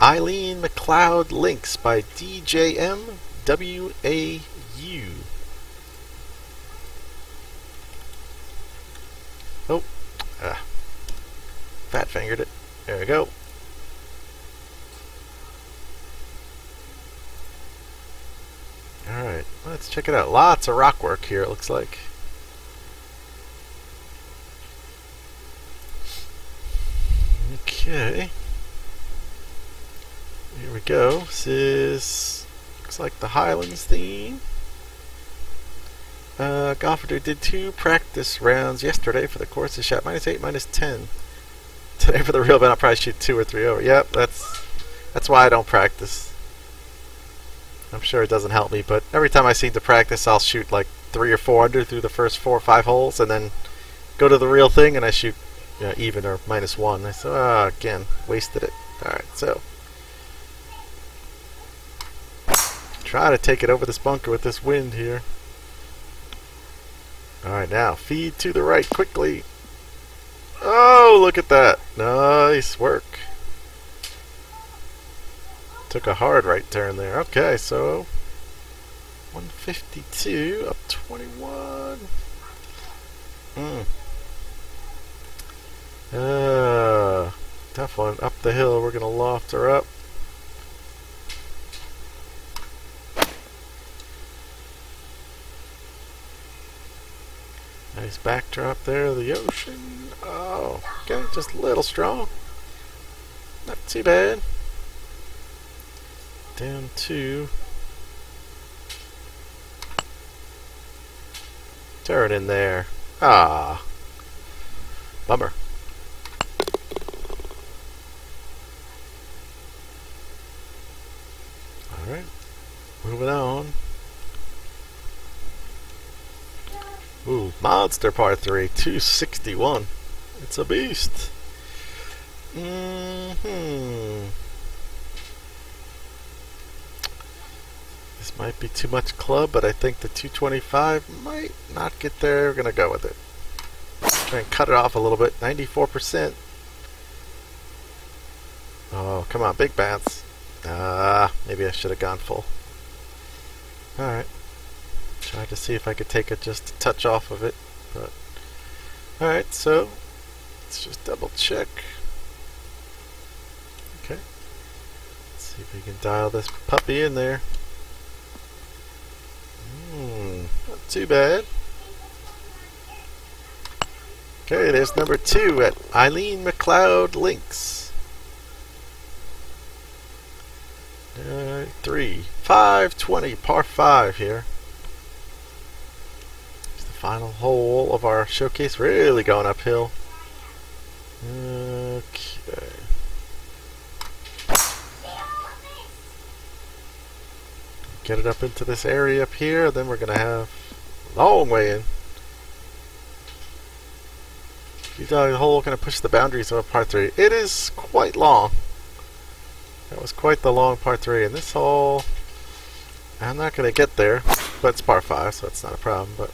Eileen McLeod Links by DJM WAU. Oh, ah. fat fingered it. There we go. Alright, let's check it out. Lots of rock work here, it looks like. Okay. Here we go. This is looks like the Highlands theme. Uh, did two practice rounds yesterday for the course. He shot minus 8, minus 10. Today for the real event, I'll probably shoot 2 or 3 over. Yep, that's that's why I don't practice. I'm sure it doesn't help me, but every time I seem to practice, I'll shoot like 3 or 4 under through the first 4 or 5 holes, and then go to the real thing, and I shoot you know, even or minus 1. I said, ah, again, wasted it. Alright, so. Try to take it over this bunker with this wind here. Alright, now feed to the right quickly. Oh, look at that. Nice work. Took a hard right turn there. Okay, so 152 up 21. Hmm. Uh, tough one. Up the hill, we're going to loft her up. Nice backdrop there of the ocean. Oh, okay, just a little strong. Not too bad. Down to Turn in there. Ah. Bummer. Alright. Moving on. Ooh, Monster Par 3, 261. It's a beast. Mm-hmm. This might be too much club, but I think the 225 might not get there. We're going to go with it. And cut it off a little bit. 94%. Oh, come on, big bounce. Ah, uh, maybe I should have gone full. Alright. Tried to see if I could take it just a touch off of it, but alright, so let's just double check. Okay. Let's see if we can dial this puppy in there. Hmm, not too bad. Okay, there's number two at Eileen McLeod Links. Three, five, twenty, par five here It's the final hole of our showcase. Really going uphill. Okay. Get it up into this area up here, then we're to have a long way in. The hole to push the boundaries of a par 3. It is quite long. That was quite the long par 3. And this hole, I'm not going to get there, but it's par 5, so it's not a problem. But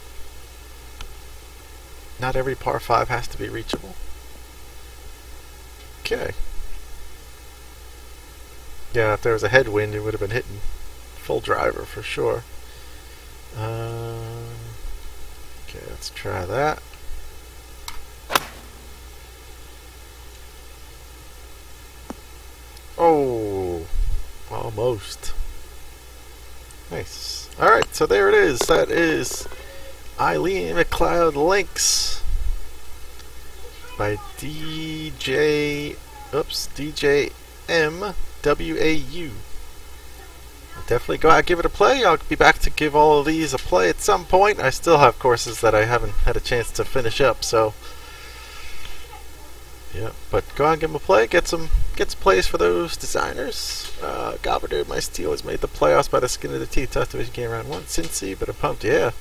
not every par 5 has to be reachable. Okay. Yeah, if there was a headwind, it would have been hitting full driver for sure. Uh, okay, let's try that. Oh, almost. Nice. Alright, so there it is. That is Eileen McLeod Links by DJ oops DJ M W A U. Definitely go out give it a play. I'll be back to give all of these a play at some point. I still have courses that I haven't had a chance to finish up, so yeah. But go and give them a play. Get some get some plays for those designers. Uh, dude, my Steelers made the playoffs by the skin of the teeth. Tough division game round one. Cincy, but I'm pumped. Yeah.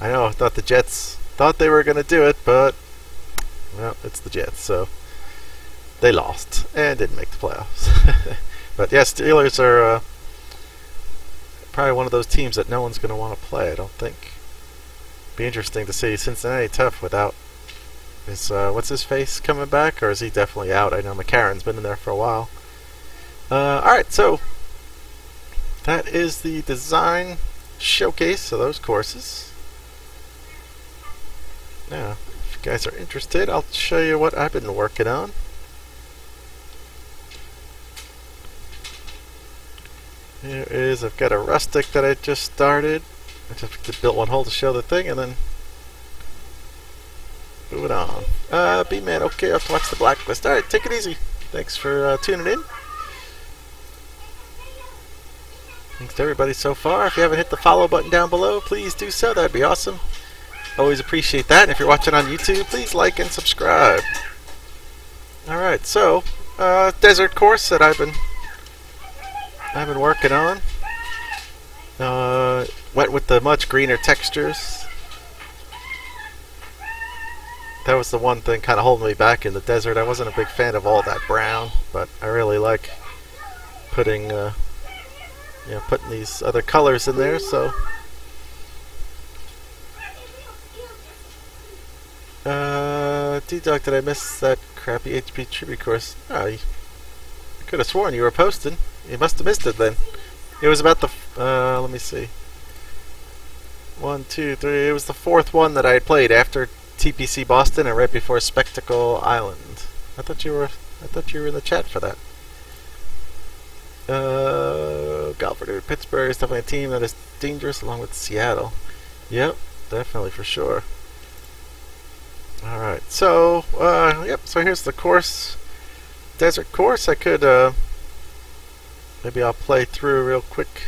I know, I thought the Jets thought they were going to do it, but well, it's the Jets, so they lost and didn't make the playoffs. [LAUGHS] but yeah, Steelers are uh, probably one of those teams that no one's going to want to play. I don't think. Be interesting to see Cincinnati tough without. Is uh, what's his face coming back, or is he definitely out? I know McCarron's been in there for a while. Uh, all right, so that is the design showcase of those courses. Now, if you guys are interested, I'll show you what I've been working on. Here is, I've got a rustic that I just started. I just built one hole to show the thing and then move it on. Uh, B-Man, okay, I'll watch the blacklist. Alright, take it easy. Thanks for uh, tuning in. Thanks to everybody so far. If you haven't hit the follow button down below, please do so. That'd be awesome. Always appreciate that. And if you're watching on YouTube, please like and subscribe. Alright, so, uh, desert course that I've been I've been working on. Uh, went with the much greener textures. That was the one thing kind of holding me back in the desert. I wasn't a big fan of all that brown, but I really like putting, uh, you know, putting these other colors in there. So Uh, D-Dog, did I miss that crappy HP tribute course? Oh, I could have sworn you were posting. You must have missed it then. It was about the, uh, let me see. One, two, three, it was the fourth one that I had played after TPC Boston and right before Spectacle Island. I thought you were I thought you were in the chat for that. Uh, Galford, Pittsburgh is definitely a team that is dangerous along with Seattle. Yep, definitely for sure. Alright, so, uh, yep, so here's the course. Desert course, I could, uh, maybe I'll play through real quick.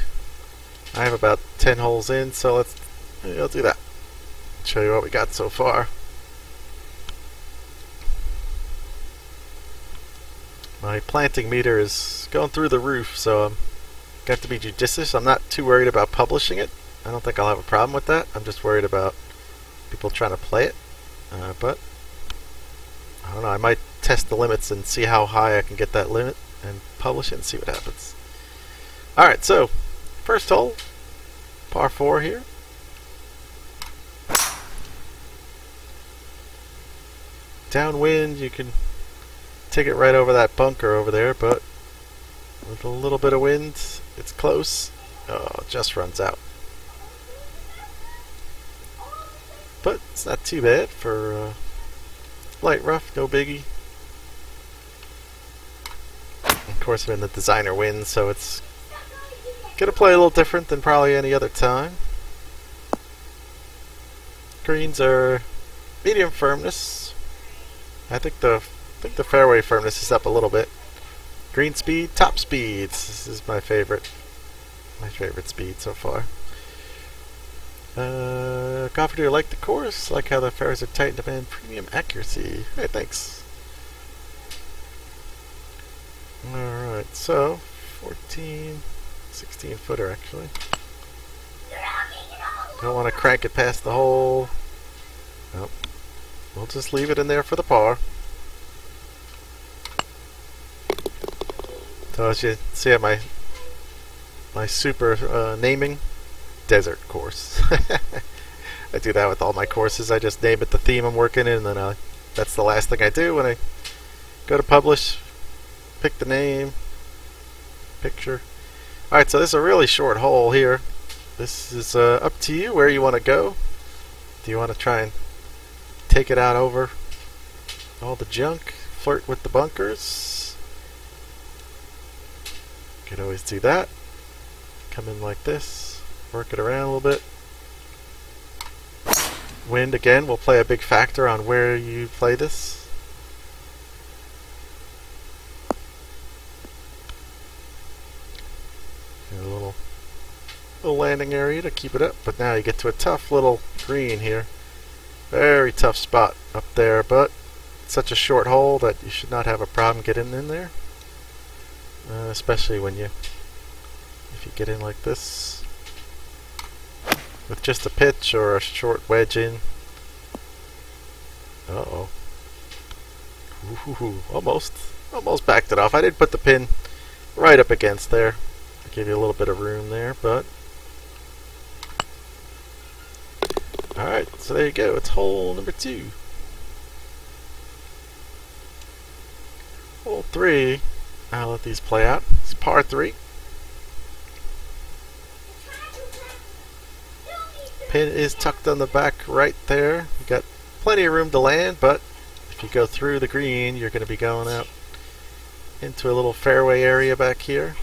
I have about 10 holes in, so let's, I'll do that. Show you what we got so far. My planting meter is going through the roof, so I'm got to be judicious. I'm not too worried about publishing it. I don't think I'll have a problem with that. I'm just worried about people trying to play it. Uh, but I don't know. I might test the limits and see how high I can get that limit and publish it and see what happens. All right, so first hole, par four here. Downwind, you can take it right over that bunker over there, but with a little bit of wind, it's close. Oh, just runs out. But it's not too bad for uh, light rough, no biggie. Of course, I'm in the designer win, so it's gonna play a little different than probably any other time. Greens are medium firmness. I think the think the fairway firmness is up a little bit. Green speed, top speeds. This is my favorite. My favorite speed so far. Uh, Coffee, do you like the course? Like how the fairways are tight and demand premium accuracy. Hey, thanks. Alright, so 14, 16 footer actually. Don't want to crank it past the hole. Nope. We'll just leave it in there for the par. So as you see at my my super uh, naming, desert course. [LAUGHS] I do that with all my courses. I just name it the theme I'm working in, and then uh, that's the last thing I do when I go to publish. Pick the name, picture. Alright, so this is a really short hole here. This is uh, up to you where you want to go. Do you want to try and take it out over all the junk? Flirt with the bunkers? Could always do that. Come in like this. Work it around a little bit. Wind again will play a big factor on where you play this. a little, little landing area to keep it up, but now you get to a tough little green here. Very tough spot up there, but such a short hole that you should not have a problem getting in there. Uh, especially when you, if you get in like this, with just a pitch or a short wedge in. Uh oh. Ooh, almost, almost backed it off. I did put the pin right up against there. Give you a little bit of room there, but Alright, so there you go. It's hole number two. Hole three, I'll let these play out. It's par three. Pin is tucked on the back right there. You got plenty of room to land, but if you go through the green, you're going to be going out into a little fairway area back here.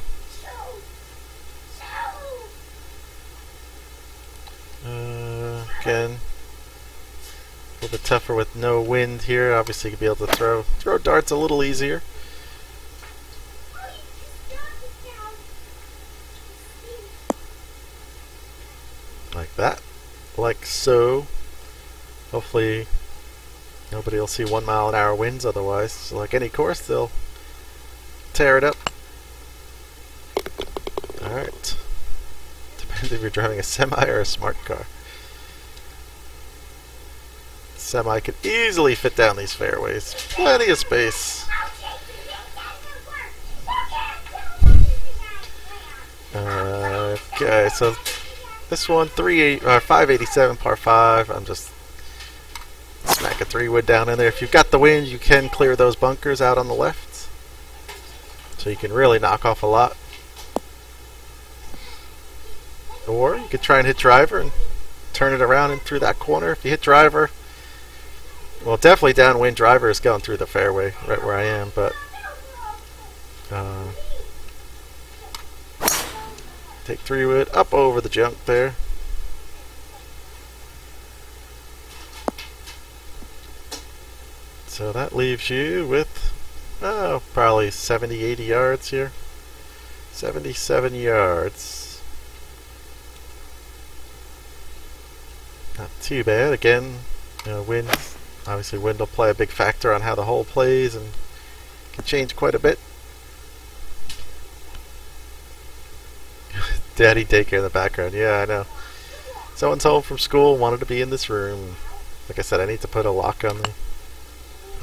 Uh, again. A little bit tougher with no wind here. Obviously, you'll be able to throw throw darts a little easier. Like that. So. Hopefully, nobody will see one mile an hour winds otherwise. So like any course, they'll tear it up. Alright. [LAUGHS] Depends if you're driving a semi or a smart car. Semi could easily fit down these fairways. Plenty of space. Uh, okay, so this one, three eight, uh, 587 par 5. I'm just smack a three wood down in there. If you've got the wind, you can clear those bunkers out on the left. So you can really knock off a lot. Or you could try and hit driver and turn it around and through that corner. If you hit driver, well, definitely downwind driver is going through the fairway right where I am, but uh, take three wood up over the junk there. So that leaves you with oh, probably 70, 80 yards here. 77 yards. Not too bad. Again, you know, wind, obviously wind will play a big factor on how the hole plays and can change quite a bit. Daddy daycare in the background. Yeah, I know. Someone's home from school, wanted to be in this room. Like I said, I need to put a lock on the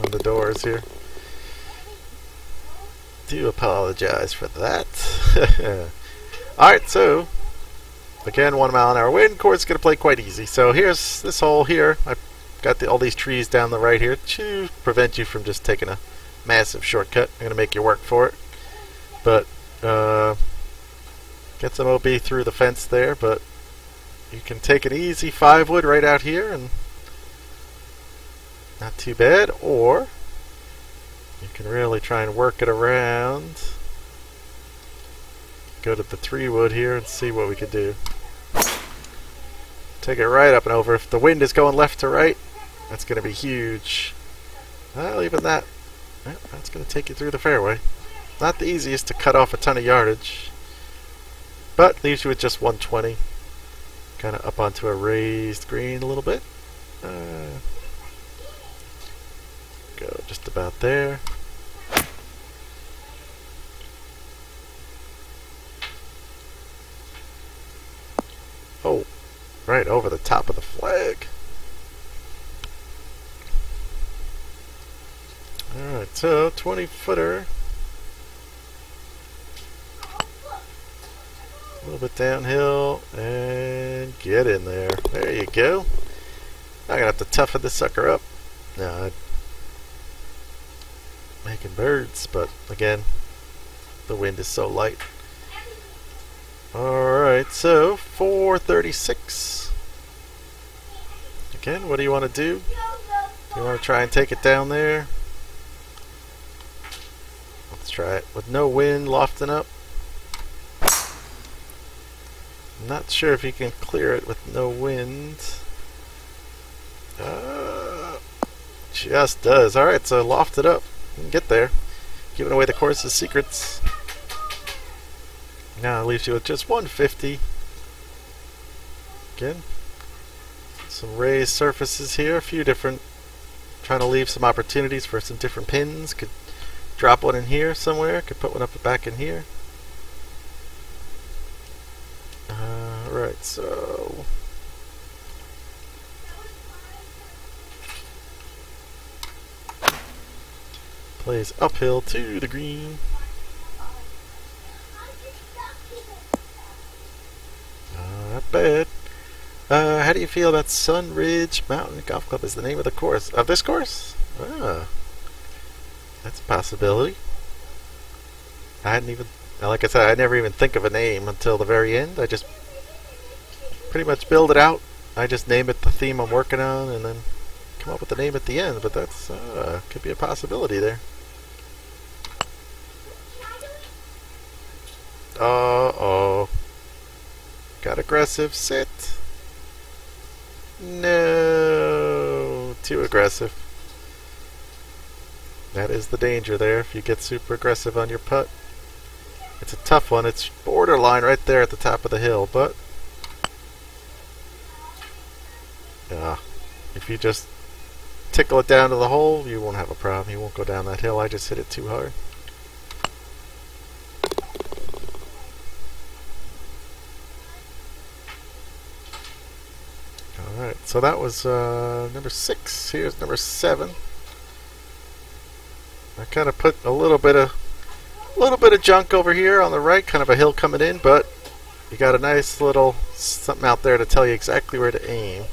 on the doors here. Do apologize for that. [LAUGHS] Alright, so again, one mile an hour wind. Course going to play quite easy. So here's this hole here. I've got the, all these trees down the right here to prevent you from just taking a massive shortcut. I'm going to make you work for it. But uh, get some OB through the fence there. But you can take an easy five wood right out here and not too bad, or you can really try and work it around. Go to the three wood here and see what we can do. Take it right up and over. If the wind is going left to right, that's going to be huge. Well, even that, that's going to take you through the fairway. Not the easiest to cut off a ton of yardage, but leaves you with just 120. Kind of up onto a raised green a little bit. Uh, go just about there. Oh, right over the top of the flag. Alright, so 20 footer. A little bit downhill and get in there. There you go. I'm gonna have to toughen this sucker up. No, making birds, but again, the wind is so light. Alright, so 436. Again, what do you want to do? Do you want to try and take it down there? Let's try it. With no wind lofting up. I'm not sure if you can clear it with no wind. Uh, just does. Alright, so loft it up get there. Giving away the course's secrets. Now it leaves you with just 150. Again, some raised surfaces here. A few different. Trying to leave some opportunities for some different pins. Could drop one in here somewhere. Could put one up back in here. Uh, right, so Plays uphill to the green. Not bad. Uh, how do you feel about Sunridge Mountain Golf Club is the name of the course? Of this course? Ah. That's a possibility. I hadn't even, like I said, I never even think of a name until the very end. I just pretty much build it out. I just name it the theme I'm working on and then come up with the name at the end, but that's uh, could be a possibility there. Uh oh. Got aggressive. Sit. No. Too aggressive. That is the danger there if you get super aggressive on your putt. It's a tough one. It's borderline right there at the top of the hill, but... Yeah. If you just tickle it down to the hole, you won't have a problem. You won't go down that hill. I just hit it too hard. Alright, so that was uh, number six. Here's number seven. I kind of put a little bit of a little bit of junk over here on the right, kind of a hill coming in, but you got a nice little something out there to tell you exactly where to aim.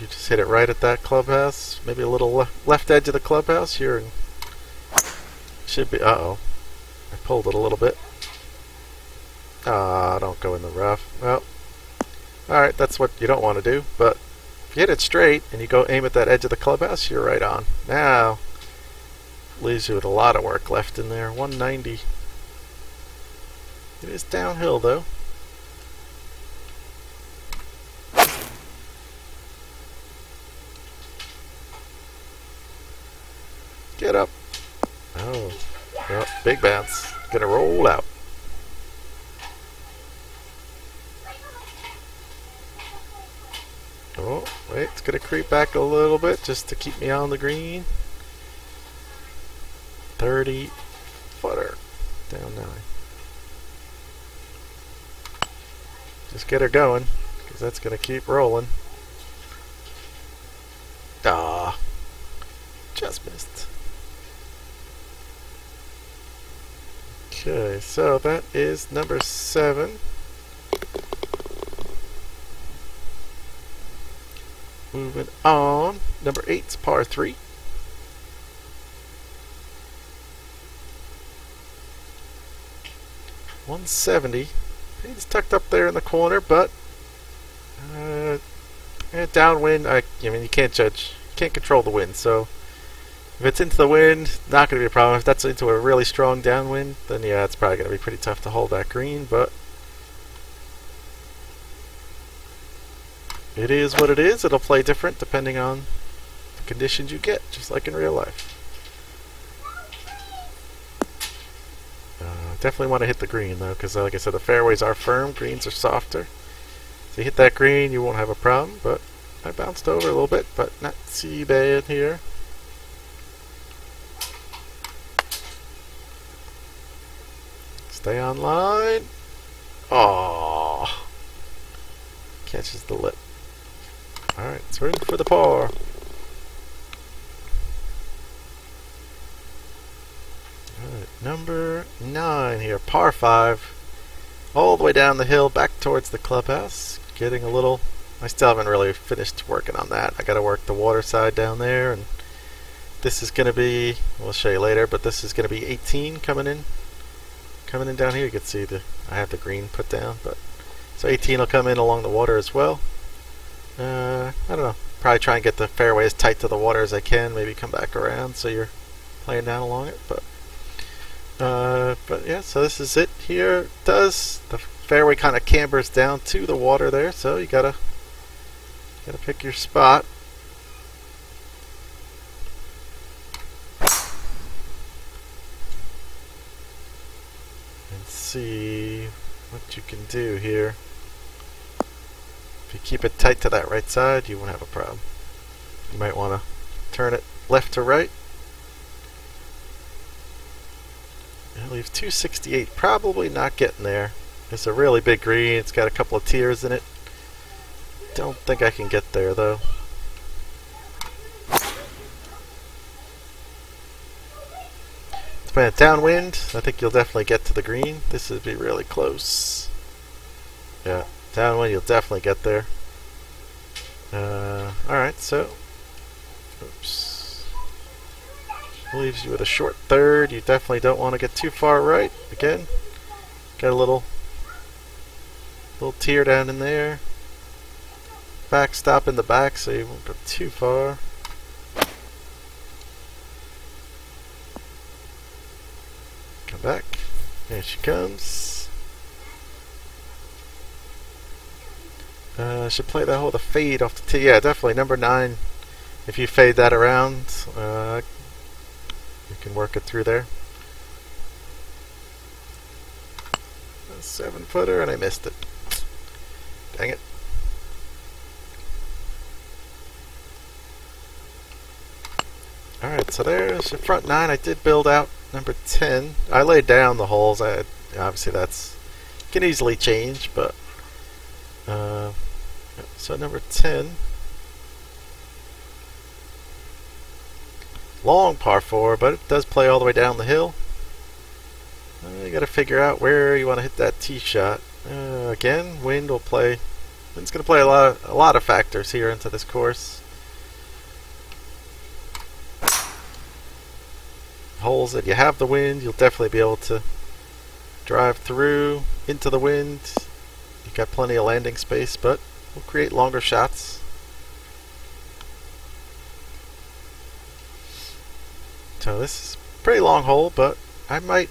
You just hit it right at that clubhouse, maybe a little le left edge of the clubhouse, you're in, should be, uh-oh. I pulled it a little bit. Ah, don't go in the rough. Well, alright, that's what you don't want to do, but If you hit it straight and you go aim at that edge of the clubhouse, you're right on. Now, leaves you with a lot of work left in there. 190. It is downhill though. Get up. Oh, big bounce. Gonna roll out. Oh, wait, it's gonna creep back a little bit just to keep me on the green. 30 footer. Down nine. Just get her going, because that's gonna keep rolling. Ah, just missed. Okay, so that is number seven. Moving on. Number eight's par three. One seventy. It's tucked up there in the corner, but uh, downwind. I, I mean, you can't judge, you can't control the wind. So if it's into the wind, not going to be a problem. If that's into a really strong downwind, then yeah, it's probably going to be pretty tough to hold that green. But it is what it is. It'll play different depending on the conditions you get, just like in real life. Uh, definitely want to hit the green though, because like I said, the fairways are firm, greens are softer. So you hit that green, you won't have a problem. But I bounced over a little bit, but not too bad here. Stay on line. Oh, catches the lip. Alright, it's ready for the par. Alright, number nine here, par five. All the way down the hill, back towards the clubhouse. Getting a little. I still haven't really finished working on that. I gotta work the water side down there, and this is gonna be. We'll show you later, but this is gonna be 18 coming in coming in down here. You can see the I have the green put down, but so 18 will come in along the water as well. Uh, I don't know. Probably try and get the fairway as tight to the water as I can. Maybe come back around so you're playing down along it. But uh, but yeah, so this is it here. It does the fairway kind of cambers down to the water there, so you gotta gotta pick your spot. See what you can do here. If you keep it tight to that right side, you won't have a problem. You might want to turn it left to right. I leave 268, probably not getting there. It's a really big green, it's got a couple of tiers in it. Don't think I can get there though. Playing downwind, I think you'll definitely get to the green. This would be really close. Yeah, downwind, you'll definitely get there. Uh, Alright, so. Oops. Leaves you with a short third. You definitely don't want to get too far right. Again, get a little, little tear down in there. Backstop in the back so you won't go too far. Come back. There she comes. Uh, should play that whole the fade off the tee. Yeah, definitely number nine. If you fade that around, uh, you can work it through there. A seven footer, and I missed it. Dang it. Alright, so there's the front nine. I did build out number 10. I laid down the holes. I obviously that's can easily change, but uh, so number 10. Long par 4, but it does play all the way down the hill. Uh, you got to figure out where you want to hit that tee shot. Uh, again, wind will play. Wind's going to play a lot, of, a lot of factors here into this course. holes that you have the wind, you'll definitely be able to drive through into the wind. You've got plenty of landing space, but we'll create longer shots. So this is pretty long hole, but I might...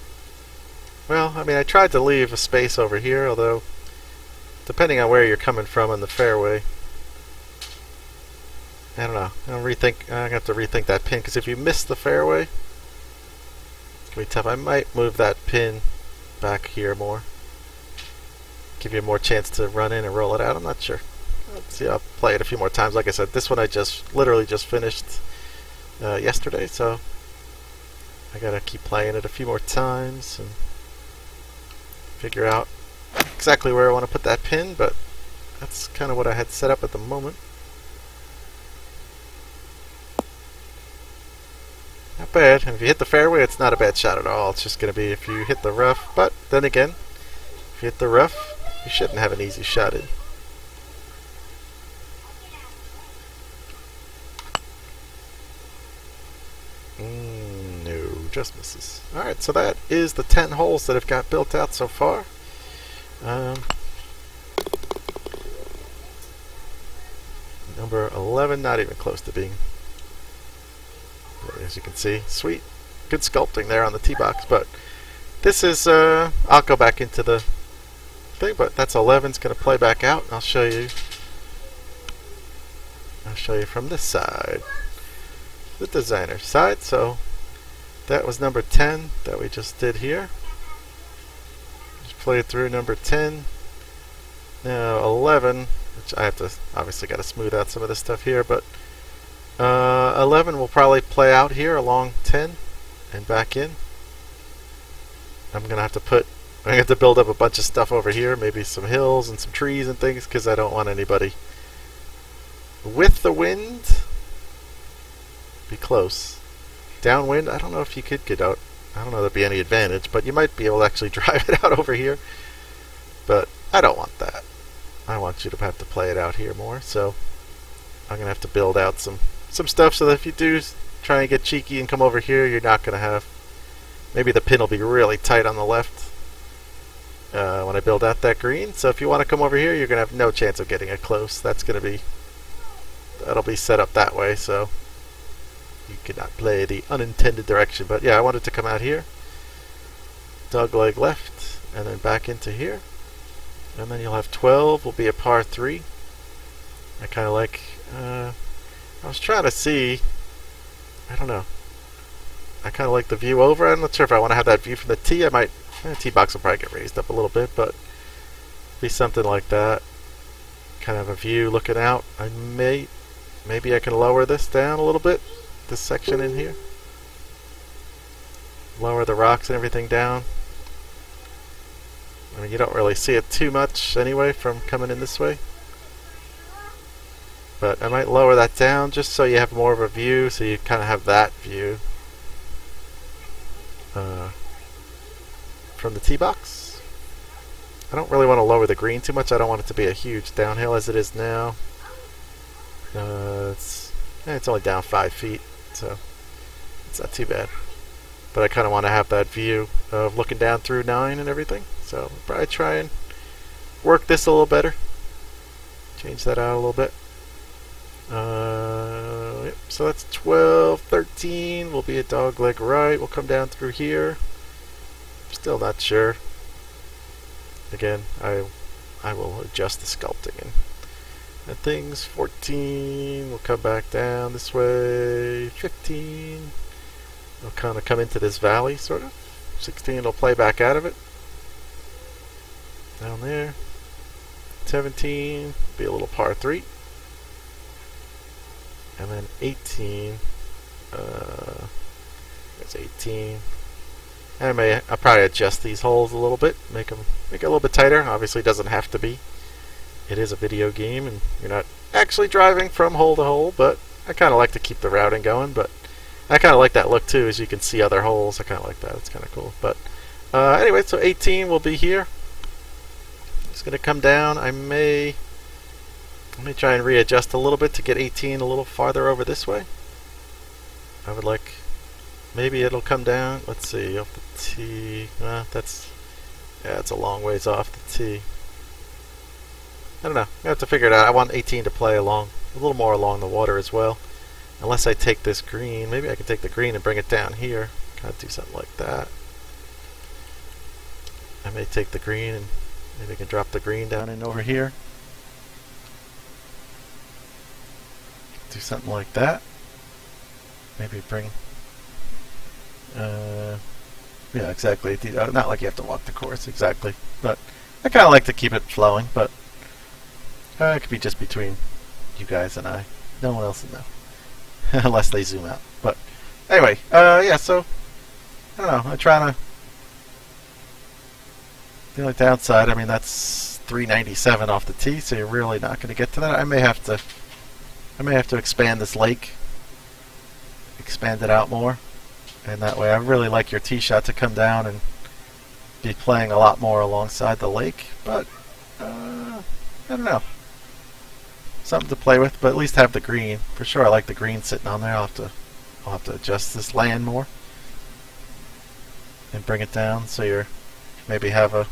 Well, I mean, I tried to leave a space over here, although depending on where you're coming from in the fairway, I don't know. I'll rethink. I have to rethink that pin because if you miss the fairway, be tough. I might move that pin back here more, give you a more chance to run in and roll it out. I'm not sure. Let's see. I'll play it a few more times. Like I said, this one I just literally just finished uh, yesterday, so I gotta keep playing it a few more times and figure out exactly where I want to put that pin. But that's kind of what I had set up at the moment. Not bad. If you hit the fairway, it's not a bad shot at all. It's just going to be if you hit the rough. But then again, if you hit the rough, you shouldn't have an easy shot in. Mm, no, just misses. Alright, so that is the 10 holes that have got built out so far. Um, number 11, not even close to being as you can see. Sweet. Good sculpting there on the T-box, but this is, uh, I'll go back into the thing, but that's 11's going to play back out. I'll show you. I'll show you from this side. The designer side. So that was number 10 that we just did here. Just play it through number 10. Now 11, which I have to obviously got to smooth out some of this stuff here, but uh, 11 will probably play out here along 10 and back in. I'm going to have to put, I'm going to have to build up a bunch of stuff over here, maybe some hills and some trees and things, because I don't want anybody with the wind be close. Downwind, I don't know if you could get out. I don't know there'd be any advantage, but you might be able to actually [LAUGHS] drive it out over here. But I don't want that. I want you to have to play it out here more, so I'm going to have to build out some some stuff so that if you do try and get cheeky and come over here, you're not going to have... Maybe the pin will be really tight on the left uh, when I build out that green. So if you want to come over here, you're going to have no chance of getting it close. That's going to be... That'll be set up that way, so you cannot play the unintended direction. But yeah, I wanted to come out here. Dog leg left, and then back into here. And then you'll have 12 will be a par 3. I kind of like... Uh, I was trying to see. I don't know. I kind of like the view over. I'm not sure if I want to have that view from the tee. I might. The tee box will probably get raised up a little bit, but be something like that. Kind of a view looking out. I may. Maybe I can lower this down a little bit. This section in here. Lower the rocks and everything down. I mean, you don't really see it too much anyway from coming in this way. But I might lower that down just so you have more of a view, so you kind of have that view uh, from the tee box. I don't really want to lower the green too much. I don't want it to be a huge downhill as it is now. Uh, it's, eh, it's only down five feet, so it's not too bad. But I kind of want to have that view of looking down through 9 and everything. So I'll probably try and work this a little better. Change that out a little bit. Uh, yep, so that's 12, 13 We'll be a dog leg right. We'll come down through here. Still not sure. Again, I I will adjust the sculpting and, and things. 14 We'll come back down this way. 15 We'll kind of come into this valley, sort of. 16 will play back out of it. Down there. 17 be a little par 3 and then 18 uh, it's 18 I may I'll probably adjust these holes a little bit make them make it a little bit tighter. Obviously it doesn't have to be. It is a video game and you're not actually driving from hole to hole but I kind of like to keep the routing going but I kind of like that look too as you can see other holes. I kind of like that. It's kind of cool. But uh, anyway so 18 will be here. It's gonna come down. I may let me try and readjust a little bit to get 18 a little farther over this way. I would like, maybe it'll come down. Let's see, off the T, Uh, that's, yeah, it's a long ways off the T. I don't know. I have to figure it out. I want 18 to play along, a little more along the water as well. Unless I take this green, maybe I can take the green and bring it down here. Kind of do something like that. I may take the green and maybe I can drop the green down in over here. Do something like that. Maybe bring... Uh, yeah, exactly. Uh, not like you have to walk the course, exactly. But I kind of like to keep it flowing, but uh, it could be just between you guys and I. No one else will know. [LAUGHS] Unless they zoom out. But anyway, uh, yeah, so I don't know. I'm trying to. The only downside, I mean, that's 397 off the tee, so you're really not going to get to that. I may have to. I may have to expand this lake, expand it out more, and that way I really like your tee shot to come down and be playing a lot more alongside the lake. But uh, I don't know something to play with, but at least have the green. For sure, I like the green sitting on there. I'll have to, I'll have to adjust this land more and bring it down so you're maybe have a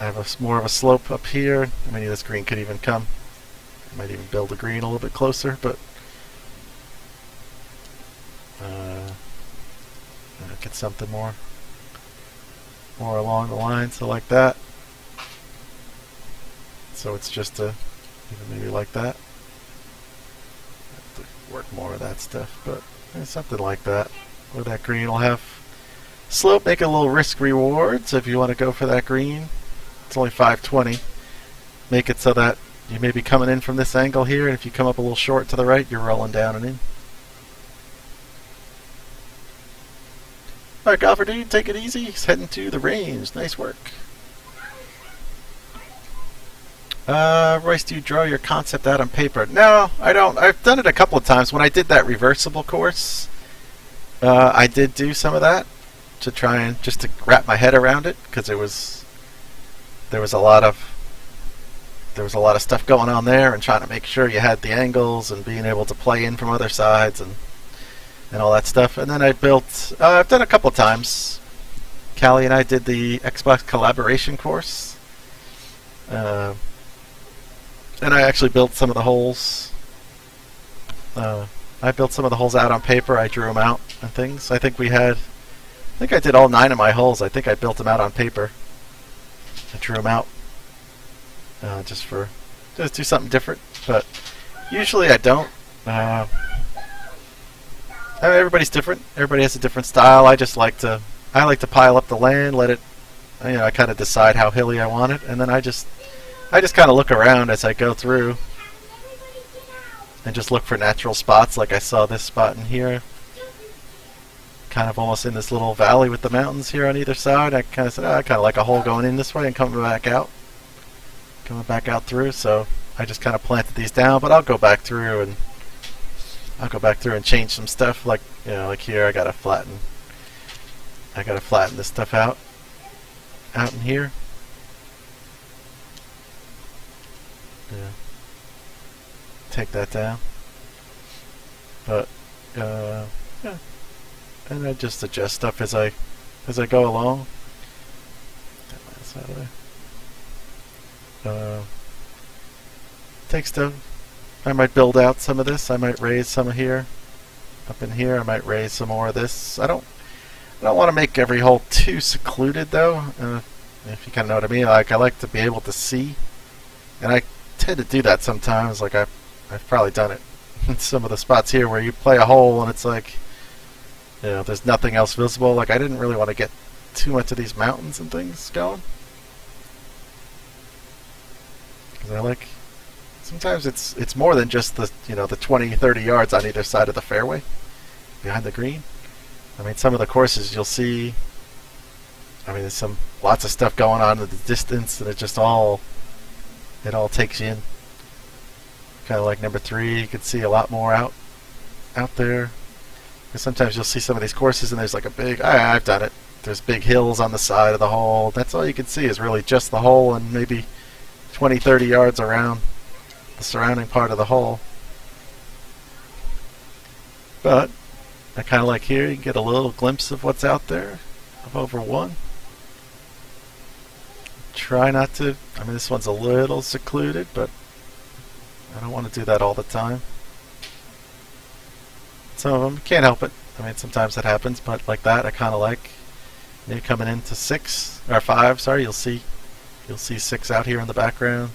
have a more of a slope up here. I mean, this green could even come. Might even build a green a little bit closer, but uh, get something more more along the line, so like that. So it's just a even maybe like that. Work more of that stuff, but eh, something like that. Where that green will have slope, make a little risk reward. So if you want to go for that green, it's only 520. Make it so that you may be coming in from this angle here, and if you come up a little short to the right, you're rolling down and in. Alright, golfer dude, take it easy. He's heading to the range. Nice work. Uh, Royce, do you draw your concept out on paper? No, I don't. I've done it a couple of times. When I did that reversible course, uh, I did do some of that to try and just to wrap my head around it because it was there was a lot of there was a lot of stuff going on there and trying to make sure you had the angles and being able to play in from other sides and and all that stuff. And then I built. Uh, I've done a couple times. Callie and I did the Xbox collaboration course. Uh, and I actually built some of the holes. Uh, I built some of the holes out on paper. I drew them out and things. I think we had. I think I did all nine of my holes. I think I built them out on paper. I drew them out uh, just for just do something different. But usually I don't. Uh, everybody's different. Everybody has a different style. I just like to. I like to pile up the land, let it. You know, I kind of decide how hilly I want it, and then I just I just kind of look around as I go through and just look for natural spots like I saw this spot in here kind of almost in this little valley with the mountains here on either side I kind of said oh, I kind of like a hole going in this way and coming back out coming back out through so I just kind of planted these down but I'll go back through and I'll go back through and change some stuff like you know like here I gotta flatten I gotta flatten this stuff out out in here Yeah. Take that down. But uh, yeah. And I just adjust stuff as I as I go along. Uh, take stuff. I might build out some of this. I might raise some here. Up in here, I might raise some more of this. I don't. I don't want to make every hole too secluded, though. Uh, if you kind of know what I mean. Like I like to be able to see, and I tend to do that sometimes. Like I've, I've probably done it [LAUGHS] in some of the spots here where you play a hole and it's like, you know, there's nothing else visible. Like I didn't really want to get too much of these mountains and things going. Because I like, sometimes it's it's more than just the, you know, the 20, 30 yards on either side of the fairway behind the green. I mean, some of the courses you'll see, I mean, there's some lots of stuff going on in the distance, and it just all it all takes you in. Kind of like number three, you can see a lot more out out there. And sometimes you'll see some of these courses and there's like a big, I, I've done it. There's big hills on the side of the hole. That's all you can see is really just the hole and maybe 20, 30 yards around the surrounding part of the hole. But I kind of like here, you can get a little glimpse of what's out there of over one try not to. I mean, this one's a little secluded, but I don't want to do that all the time. some of them. Can't help it. I mean, sometimes that happens, but like that, I kind of like. Maybe coming into six or five. Sorry, you'll see, you'll see six out here in the background.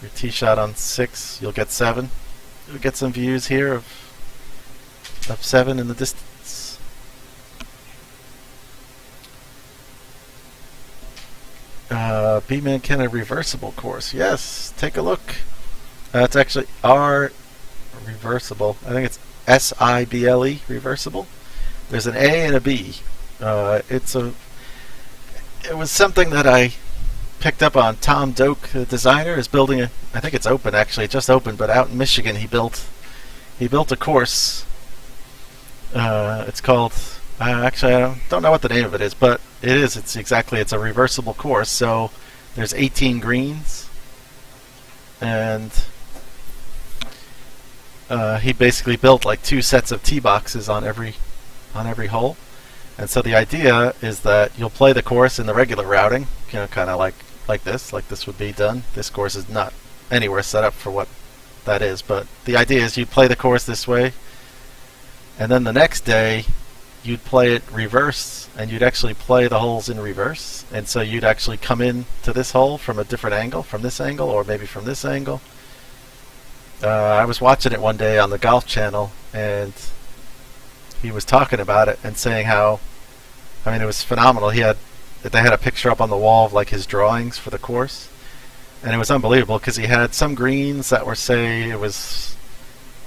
Your tee shot on six, you'll get seven. You'll get some views here of of seven in the distance. Uh, Beatman Kenna reversible course. Yes, take a look. That's actually R reversible. I think it's S I B L E reversible. There's an A and a B. Uh, it's a. It was something that I picked up on. Tom Doak, the designer, is building a. I think it's open actually, just opened, but out in Michigan he built. He built a course. Uh, it's called. Uh, actually, I don't, don't know what the name of it is, but it is. It's exactly. It's a reversible course. So there's 18 greens, and uh, he basically built like two sets of tee boxes on every on every hole. And so the idea is that you'll play the course in the regular routing, you know, kind of like like this, like this would be done. This course is not anywhere set up for what that is, but the idea is you play the course this way, and then the next day you'd play it reverse, and you'd actually play the holes in reverse, and so you'd actually come in to this hole from a different angle, from this angle, or maybe from this angle, uh, I was watching it one day on the Golf Channel, and he was talking about it and saying how, I mean, it was phenomenal. He had, they had a picture up on the wall of like his drawings for the course, and it was unbelievable because he had some greens that were say it was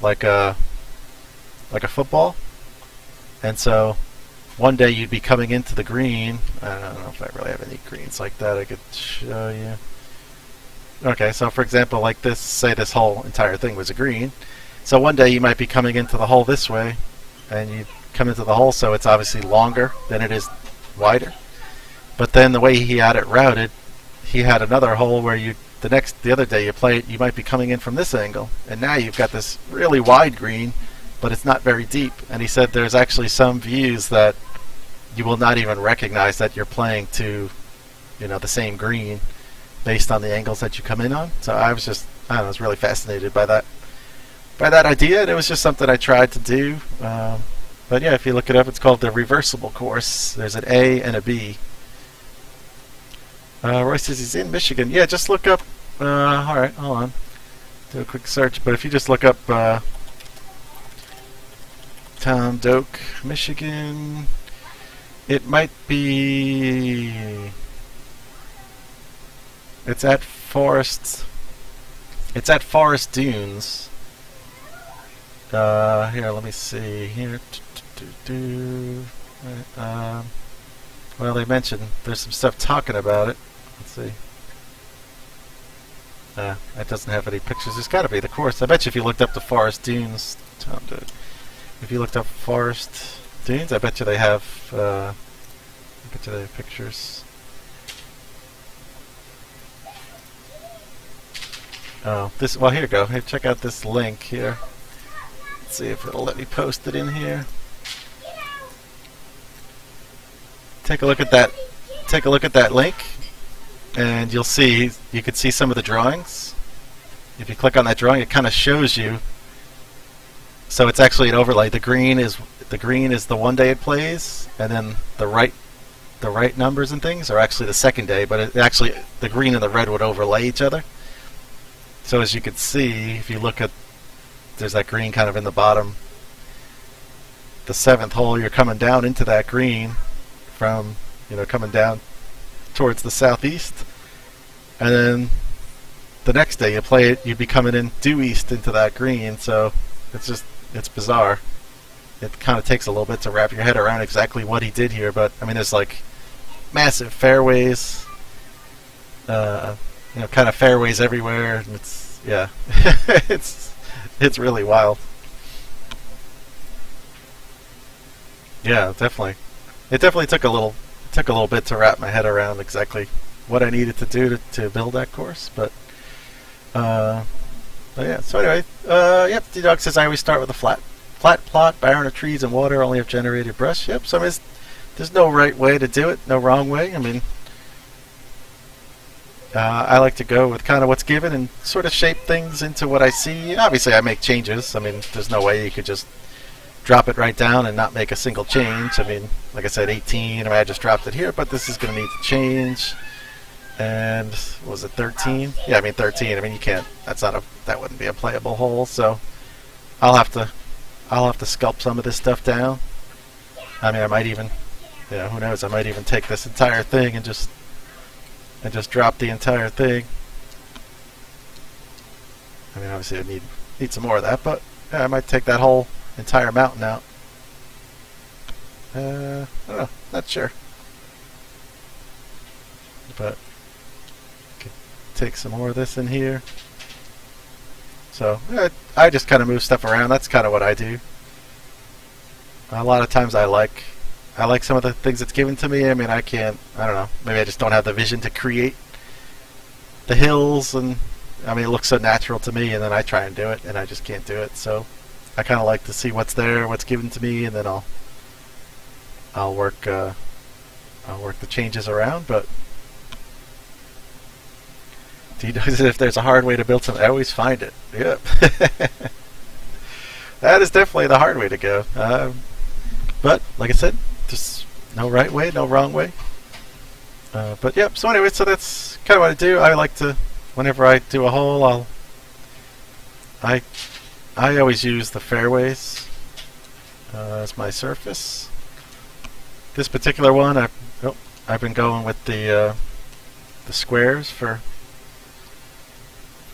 like a, like a football, and so one day you'd be coming into the green. I don't know if I really have any greens like that I could show you. Okay, so for example, like this, say this whole entire thing was a green. So one day you might be coming into the hole this way, and you come into the hole, so it's obviously longer than it is wider. But then the way he had it routed, he had another hole where you, the next, the other day you play it, you might be coming in from this angle, and now you've got this really wide green, but it's not very deep. And he said there's actually some views that you will not even recognize that you're playing to, you know, the same green based on the angles that you come in on. So I was just, I, know, I was really fascinated by that, by that idea, and it was just something I tried to do. Um, but yeah, if you look it up, it's called the reversible course. There's an A and a B. Uh, Roy says he's in Michigan. Yeah, just look up. Uh, all right, hold on. Do a quick search. But if you just look up uh, Tom Doak, Michigan, it might be. It's at Forest. It's at Forest Dunes. Uh, here, let me see. Here, uh, well, they mentioned there's some stuff talking about it. Let's see. Uh, it doesn't have any pictures. There's got to be the course. I bet you if you looked up the Forest Dunes, if you looked up Forest Dunes, I bet you they have. Uh, I bet you they have pictures. Oh, this. Well, here you go. Here, check out this link here. Let's see if it'll let me post it in here. Take a look at that. Take a look at that link, and you'll see. You can see some of the drawings. If you click on that drawing, it kind of shows you. So it's actually an overlay. The green is the green is the one day it plays, and then the right the right numbers and things are actually the second day. But it actually the green and the red would overlay each other. So as you can see, if you look at, there's that green kind of in the bottom. The seventh hole, you're coming down into that green from, you know, coming down towards the southeast. And then the next day you play it, you'd be coming in due east into that green. So it's just, it's bizarre. It kind of takes a little bit to wrap your head around exactly what he did here. But, I mean, there's like massive fairways. Uh, you know, kind of fairways everywhere. And it's yeah, [LAUGHS] it's it's really wild. Yeah, definitely. It definitely took a little took a little bit to wrap my head around exactly what I needed to do to, to build that course, but uh, but yeah. So anyway, uh, yep. D Dog says I always start with a flat flat plot, barren of trees and water, only have generated brush. Yep. So I mean, there's no right way to do it, no wrong way. I mean, uh, I like to go with kind of what's given and sort of shape things into what I see. Obviously, I make changes. I mean, there's no way you could just drop it right down and not make a single change. I mean, like I said, 18. I mean, I just dropped it here, but this is going to need to change. And was it 13? Yeah, I mean 13. I mean you can't. That's not a. That wouldn't be a playable hole. So I'll have to. I'll have to sculpt some of this stuff down. I mean, I might even. Yeah, who knows? I might even take this entire thing and just and just drop the entire thing. I mean, obviously I need need some more of that, but yeah, I might take that whole entire mountain out. Uh, I don't know, not sure. But take some more of this in here. So yeah, I just kind of move stuff around. That's kind of what I do. A lot of times I like I like some of the things that's given to me. I mean, I can't. I don't know. Maybe I just don't have the vision to create the hills, and I mean, it looks so natural to me, and then I try and do it, and I just can't do it. So I kind of like to see what's there, what's given to me, and then I'll I'll work uh, I'll work the changes around. But [LAUGHS] do you if there's a hard way to build something? I always find it. Yep. [LAUGHS] that is definitely the hard way to go. Um, but like I said, just no right way, no wrong way. Uh, but yep. So anyway, so that's kind of what I do. I like to, whenever I do a hole, I'll I I always use the fairways uh, as my surface. This particular one, I, oh, I've been going with the uh, the squares for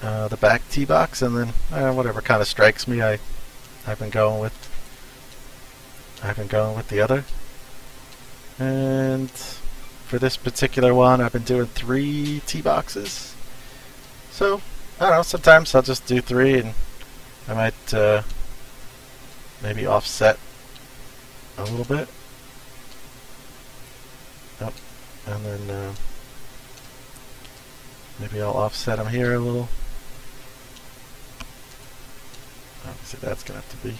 uh, the back tee box, and then uh, whatever kind of strikes me, I I've been going with I've been going with the other. And for this particular one, I've been doing three tee boxes. So I don't know. Sometimes I'll just do three and I might uh, maybe offset a little bit. And then uh, maybe I'll offset them here a little. Obviously that's going to have to be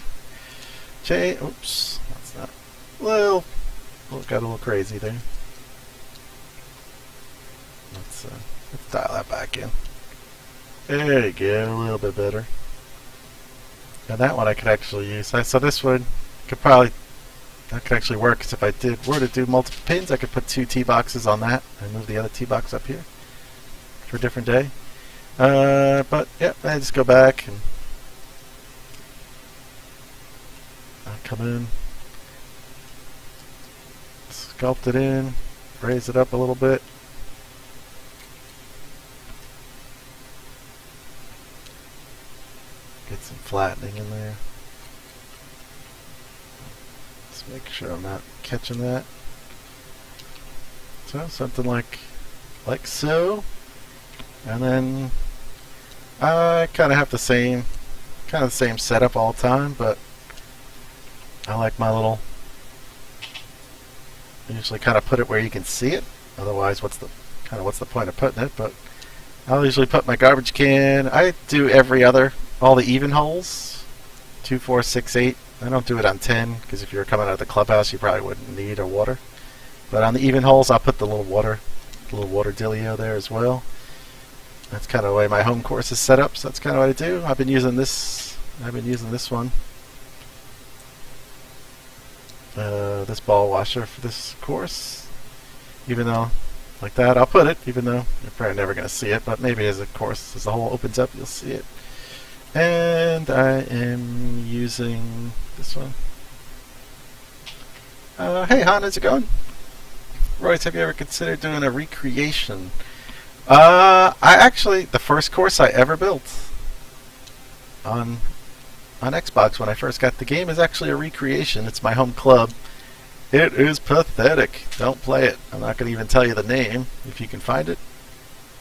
J. Oops. That's not. Well, well, got a little crazy there. Let's, uh, let's dial that back in. There you go. A little bit better. And that one I could actually use. So this one could probably that could actually work because if I did were to do multiple pins, I could put two tee boxes on that and move the other tee box up here for a different day. Uh, but yeah, I just go back and I come in, sculpt it in, raise it up a little bit. Get some flattening in there. Let's make sure I'm not catching that. So something like like so. And then uh, I kind of have the same kind of the same setup all the time, but I like my little I usually kind of put it where you can see it. Otherwise, what's the kind of what's the point of putting it? But I'll usually put my garbage can. I do every other all the even holes, two, four, six, eight. I don't do it on ten because if you're coming out of the clubhouse, you probably wouldn't need a water. But on the even holes, I'll put the little water, the little water dealio there as well. That's kind of the way my home course is set up. So that's kind of what I do. I've been using this. I've been using this one. Uh, this ball washer for this course. Even though, like that, I'll put it. Even though you're probably never going to see it, but maybe as a course, as the hole opens up, you'll see it. And I am using this one. Uh, hey Han, how's it going? Royce, have you ever considered doing a recreation? Uh, I actually, the first course I ever built on on Xbox when I first got the game is actually a recreation. It's my home club. It is pathetic. Don't play it. I'm not going to even tell you the name. If you can find it,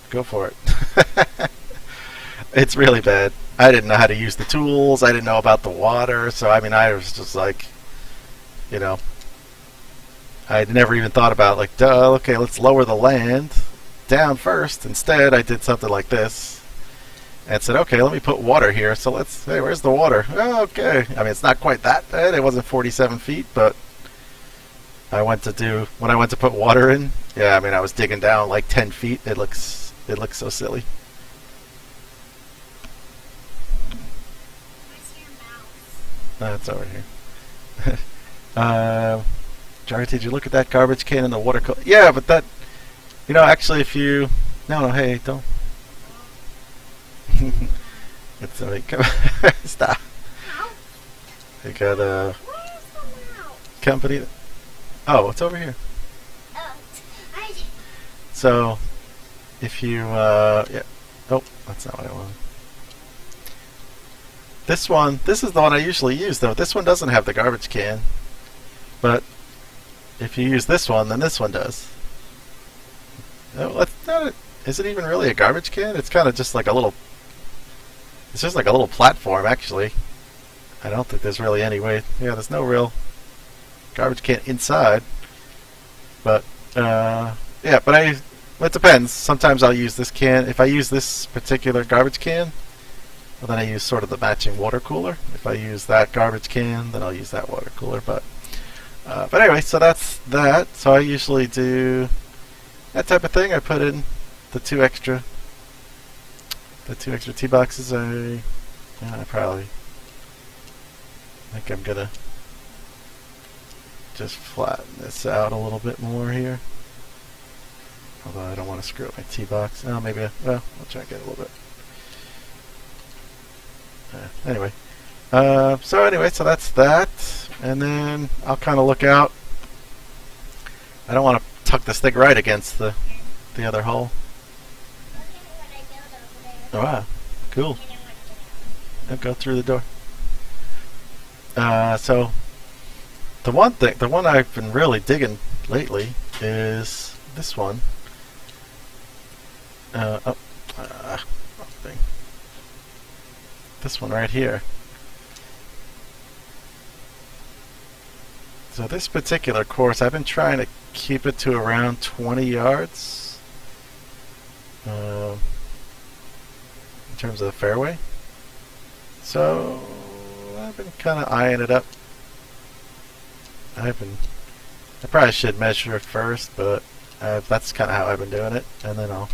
go for it. [LAUGHS] it's really bad. I didn't know how to use the tools. I didn't know about the water. So, I mean, I was just like, you know, I never even thought about, like, duh, okay, let's lower the land down first. Instead, I did something like this and said, okay, let me put water here. So let's, hey, where's the water? Oh, okay. I mean, it's not quite that bad. It wasn't 47 feet, but I went to do, when I went to put water in, yeah, I mean, I was digging down like 10 feet. It looks, it looks so silly. That's over here. [LAUGHS] uh, Jar, did you look at that garbage can in the water cooler? Yeah, but that, you know, actually, if you, no, no, hey, don't. [LAUGHS] it's alright. Come [LAUGHS] Stop. They got a company. Oh, it's over here. So, if you, uh, yeah. Oh, that's not what I want. This one, this is the one I usually use though. This one doesn't have the garbage can. But if you use this one, then this one does. That's not is it even really a garbage can? It's kind of just like a little, it's just like a little platform actually. I don't think there's really any way, yeah, there's no real garbage can inside. But, uh, yeah, but I, it depends. Sometimes I'll use this can. If I use this particular garbage can, well, then I use sort of the matching water cooler. If I use that garbage can, then I'll use that water cooler. But uh, but anyway, so that's that. So I usually do that type of thing. I put in the two extra the two extra tee boxes. I yeah, I probably think I'm gonna just flatten this out a little bit more here. Although I don't want to screw up my tee box. Oh, maybe. I, well, I'll try and get a little bit. Uh, anyway, uh, so anyway, so that's that, and then I'll kind of look out. I don't want to tuck this thing right against the the other hole. Oh, wow, cool. I'll go through the door. Uh, so the one thing, the one I've been really digging lately is this one. Uh, oh, uh. This one right here. So this particular course, I've been trying to keep it to around 20 yards uh, in terms of the fairway. So I've been kind of eyeing it up. I've been, I probably should measure it first, but uh, that's kind of how I've been doing it, and then I'll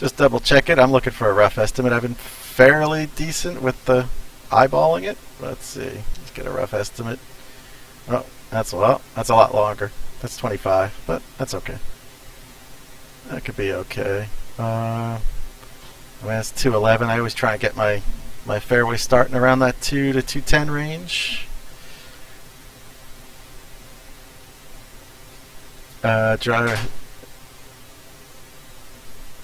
just double check it. I'm looking for a rough estimate. I've been fairly decent with the eyeballing it. Let's see. Let's get a rough estimate. Oh, that's well, that's a lot longer. That's 25, but that's okay. That could be okay. Uh, I mean, it's 211. I always try and get my my fairway starting around that 2 to 210 range. Uh, driver.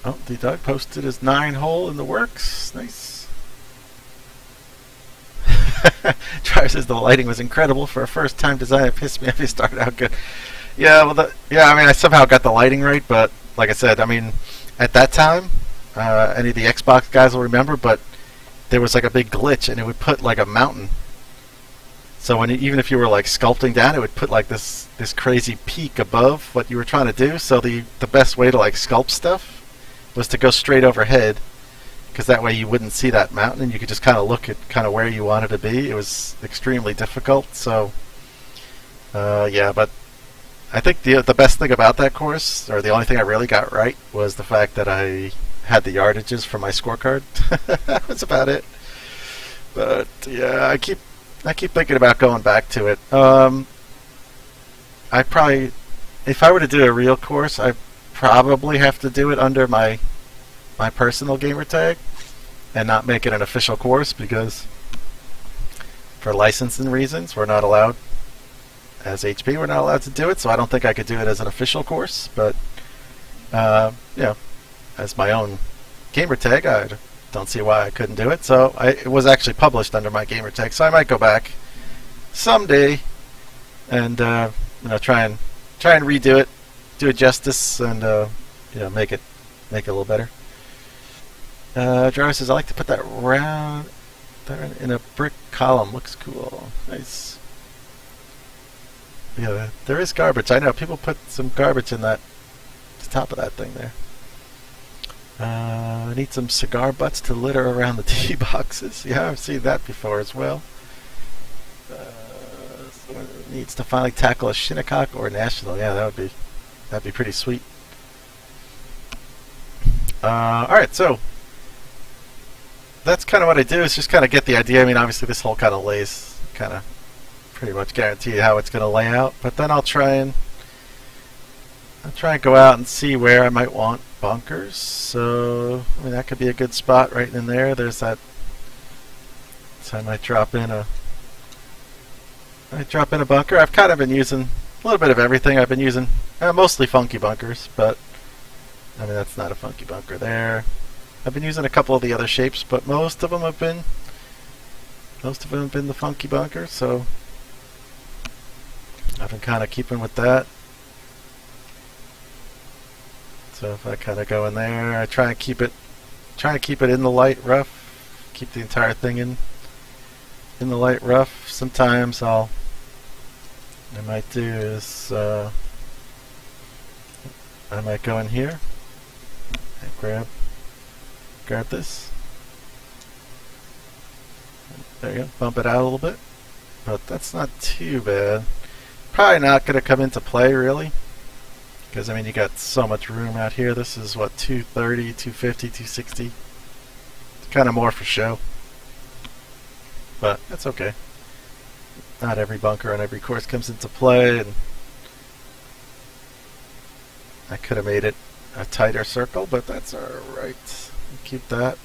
Oh, the dog posted his nine hole in the works. Nice. [LAUGHS] Driver says the lighting was incredible for a first time design. It pissed me off. [LAUGHS] You started out good. Yeah, well, the, yeah. I mean, I somehow got the lighting right, but like I said, I mean, at that time, uh, any of the Xbox guys will remember, but there was like a big glitch, and it would put like a mountain. So when even if you were like sculpting down, it would put like this this crazy peak above what you were trying to do. So the the best way to like sculpt stuff was to go straight overhead, because that way you wouldn't see that mountain, and you could just kind of look at kind of where you wanted to be. It was extremely difficult. So uh, yeah, but I think the the best thing about that course, or the only thing I really got right, was the fact that I had the yardages for my scorecard. [LAUGHS] that was about it. But yeah, I keep I keep thinking about going back to it. Um, I probably, if I were to do a real course, I probably have to do it under my my personal gamer tag and not make it an official course because for licensing reasons we're not allowed as HB we're not allowed to do it so I don't think I could do it as an official course but uh, you know as my own gamer tag. I don't see why I couldn't do it. So I, it was actually published under my gamer tag. So I might go back someday and uh, you know try and try and redo it, do it justice, and uh, you know make it make it a little better. Uh, Driver says I like to put that round in a brick column. Looks cool. Nice. Yeah, there is garbage. I know people put some garbage in that the top of that thing there. Uh, I need some cigar butts to litter around the [LAUGHS] tee boxes. Yeah, I've seen that before as well. Uh, needs to finally tackle a Shinnecock or National. Yeah, that would be that'd be pretty sweet. Uh, all right, so that's kind of what I do. Is just kind of get the idea. I mean, obviously this whole kind of lays kind of pretty much guarantee how it's going to lay out. But then I'll try and I'll try and go out and see where I might want bunkers. So I mean that could be a good spot right in there. There's that. So I might drop in a. I drop in a bunker. I've kind of been using a little bit of everything. I've been using uh, mostly funky bunkers, but I mean that's not a funky bunker there. I've been using a couple of the other shapes, but most of them have been most of them have been the funky bunker. So I've been kind of keeping with that. So if I kind of go in there, I try and keep it, try and keep it in the light rough, keep the entire thing in, in the light rough. Sometimes I'll, I might do is, uh, I might go in here and grab, grab this. There you go, bump it out a little bit, but that's not too bad. Probably not going to come into play really. Because, I mean, you got so much room out here. This is, what, 230, 250, 260. It's kind of more for show. But, that's okay. Not every bunker on every course comes into play. and I could have made it a tighter circle, but that's alright. Keep that.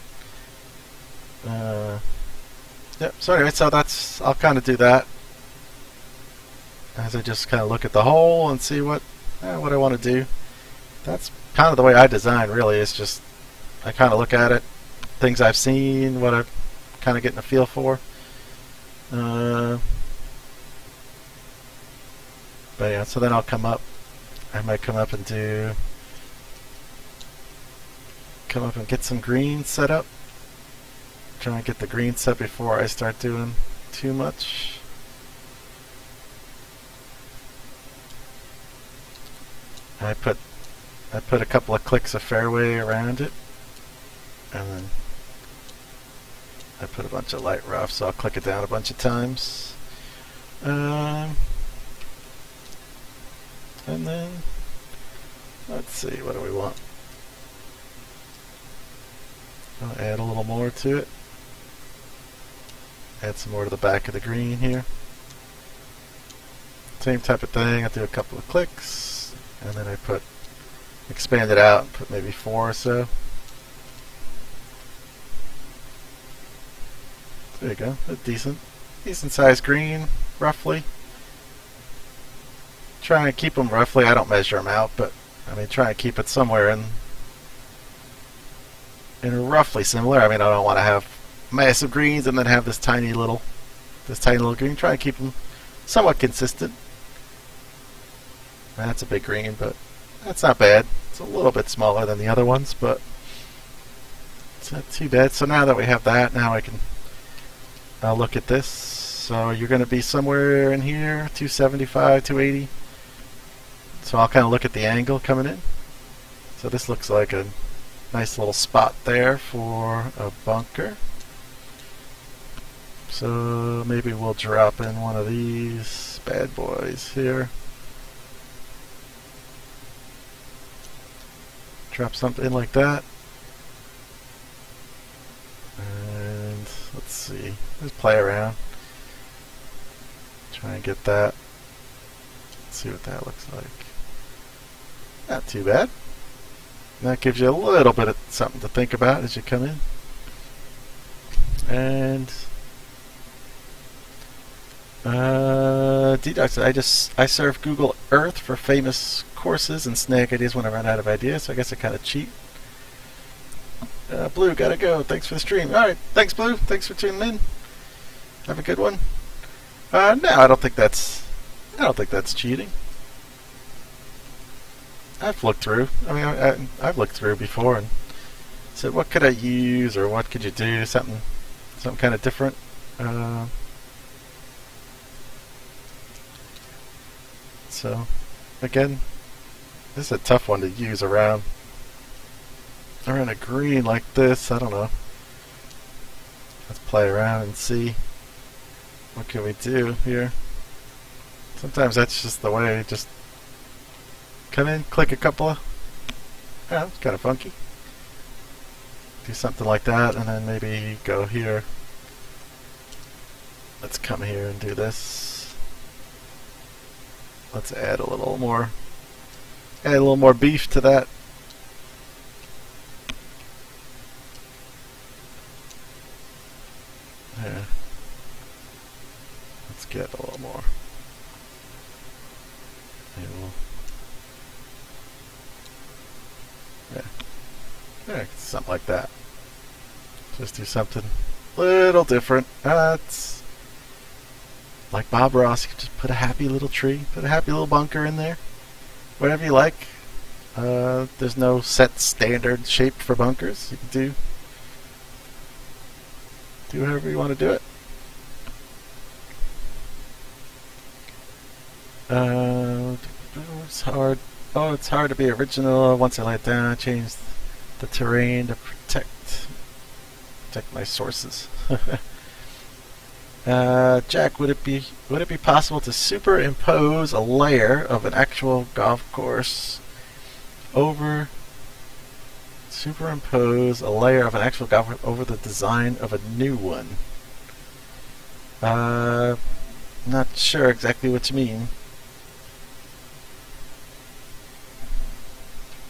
Uh, yep, so anyway, so that's, I'll kind of do that as I just kind of look at the hole and see what eh, what I want to do. That's kind of the way I design, really. It's just I kind of look at it, things I've seen, what I'm kind of getting a feel for. Uh, but yeah, so then I'll come up. I might come up and do come up and get some green set up. Try and get the green set before I start doing too much. I put I put a couple of clicks of fairway around it and then I put a bunch of light rough so I'll click it down a bunch of times um, and then let's see what do we want? I'll add a little more to it. Add some more to the back of the green here. Same type of thing I'll do a couple of clicks and then I put expand it out put maybe four or so. There you go a decent decent sized green roughly try and keep them roughly I don't measure them out but I mean try and keep it somewhere in in roughly similar I mean I don't want to have massive greens and then have this tiny little this tiny little green try and keep them somewhat consistent that's a big green, but that's not bad. It's a little bit smaller than the other ones, but it's not too bad. So now that we have that, now I can uh, look at this. So you're going to be somewhere in here, 275, 280. So I'll kind of look at the angle coming in. So this looks like a nice little spot there for a bunker. So maybe we'll drop in one of these bad boys here. Drop something like that. And let's see. Let's play around. Try and get that. Let's see what that looks like. Not too bad. that gives you a little bit of something to think about as you come in. And uh, Deduct, I just I serve Google Earth for famous courses and snag ideas when I run out of ideas, so I guess I kind of cheat. Uh, Blue, gotta go. Thanks for the stream. Alright, thanks Blue. Thanks for tuning in. Have a good one. Uh, no, I don't think that's... I don't think that's cheating. I've looked through. I mean, I, have looked through before and said, what could I use or what could you do? Something, something kind of different. Uh, so, again, this is a tough one to use around around a green like this. I don't know. Let's play around and see what can we do here. Sometimes that's just the way. Just come in, click a couple of. Yeah, it's kind of funky. Do something like that, and then maybe go here. Let's come here and do this. let's add a little more, add a little more beef to that. Yeah. Let's get a little more. We'll, Yeah, something like that. Just do something a little different. That's like Bob Ross. You just put a happy little tree, put a happy little bunker in there. Whatever you like. Uh, there's no set standard shape for bunkers. You can do do however you want to do it. Uh, it's hard. Oh, it's hard to be original. Once I it down, I change the terrain to protect protect my sources. [LAUGHS] uh, Jack, would it be would it be possible to superimpose a layer of an actual golf course over superimpose a layer of an actual golf course over the design of a new one? Uh, not sure exactly what you mean.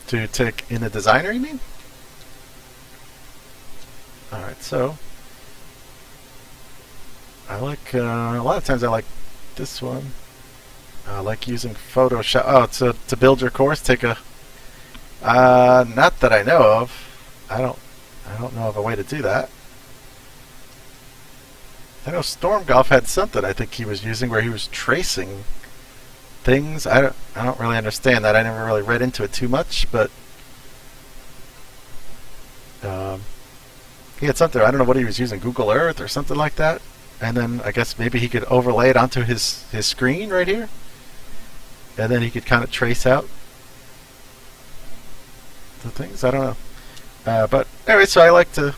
To take in a designer, you mean? Alright, so I like uh, a lot of times I like this one. I like using Photoshop. Oh, to to build your course, take a. Uh, not that I know of. I don't. I don't know of a way to do that. I know Storm Golf had something I think he was using where he was tracing things. I don't. I don't really understand that. I never really read into it too much, but. Um, he had something, I don't know what he was using, Google Earth or something like that. And then I guess maybe he could overlay it onto his, his screen right here. And then he could kind of trace out the things. I don't know. Uh, but anyway, so I like to,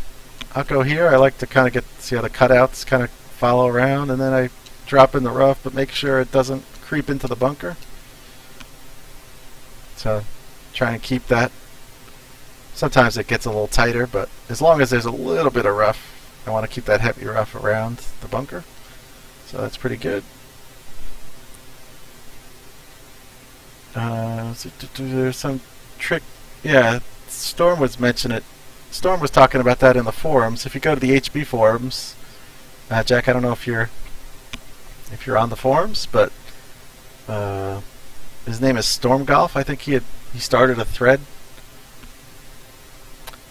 I'll go here. I like to kind of get, see how the cutouts kind of follow around. And then I drop in the rough, but make sure it doesn't creep into the bunker. So trying to keep that Sometimes it gets a little tighter, but as long as there's a little bit of rough, I want to keep that heavy rough around the bunker. So that's pretty good. Uh, there's some trick. Yeah, Storm was mentioning it. Storm was talking about that in the forums. If you go to the HB forums, uh, Jack, I don't know if you're if you're on the forums, but uh, his name is Storm Golf. I think he had he started a thread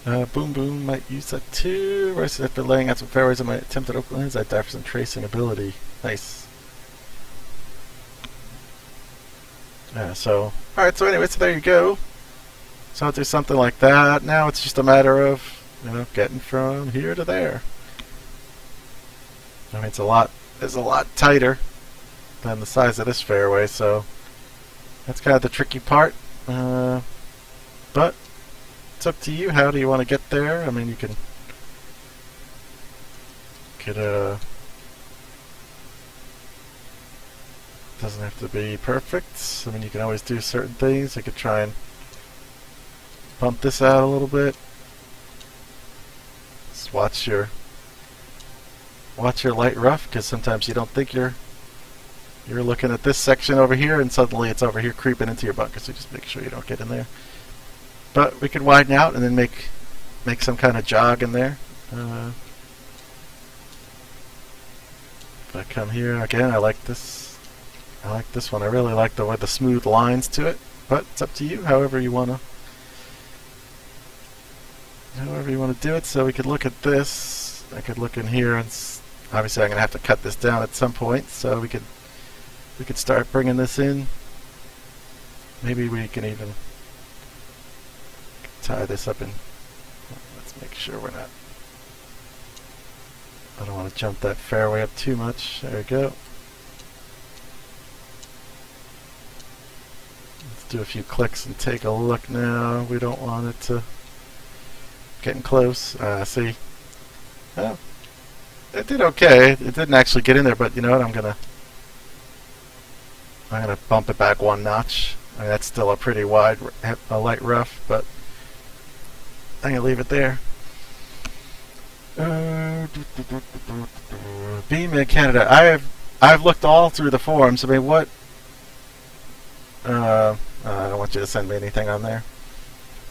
uh, boom Boom might use that too. Right, after laying out some fairways in my attempted Oaklands, I dive for some tracing ability. Nice. Yeah, so, alright, so anyway, so there you go. So I'll do something like that. Now it's just a matter of, you know, getting from here to there. I mean, it's a lot, it's a lot tighter than the size of this fairway, so that's kind of the tricky part. Uh, but it's up to you. How do you want to get there? I mean, you can could uh doesn't have to be perfect. I mean, you can always do certain things. I could try and bump this out a little bit. Just watch your watch your light rough because sometimes you don't think you're you're looking at this section over here and suddenly it's over here creeping into your bunker so just make sure you don't get in there but we could widen out and then make make some kind of jog in there. Uh, if I come here again, I like this. I like this one. I really like the way the smooth lines to it. But it's up to you, however you wanna, however you wanna do it. So we could look at this. I could look in here, and obviously I'm gonna have to cut this down at some point. So we could we could start bringing this in. Maybe we can even tie this up and let's make sure we're not I don't want to jump that fairway up too much. There we go. Let's do a few clicks and take a look now. We don't want it to getting close. Uh, see? Well it did okay. It didn't actually get in there but you know what? I'm gonna I'm gonna bump it back one notch. I mean, that's still a pretty wide, a light rough, but I'm gonna leave it there. Uh, in Canada. I've I've looked all through the forums. I mean, what Uh, I don't want you to send me anything on there.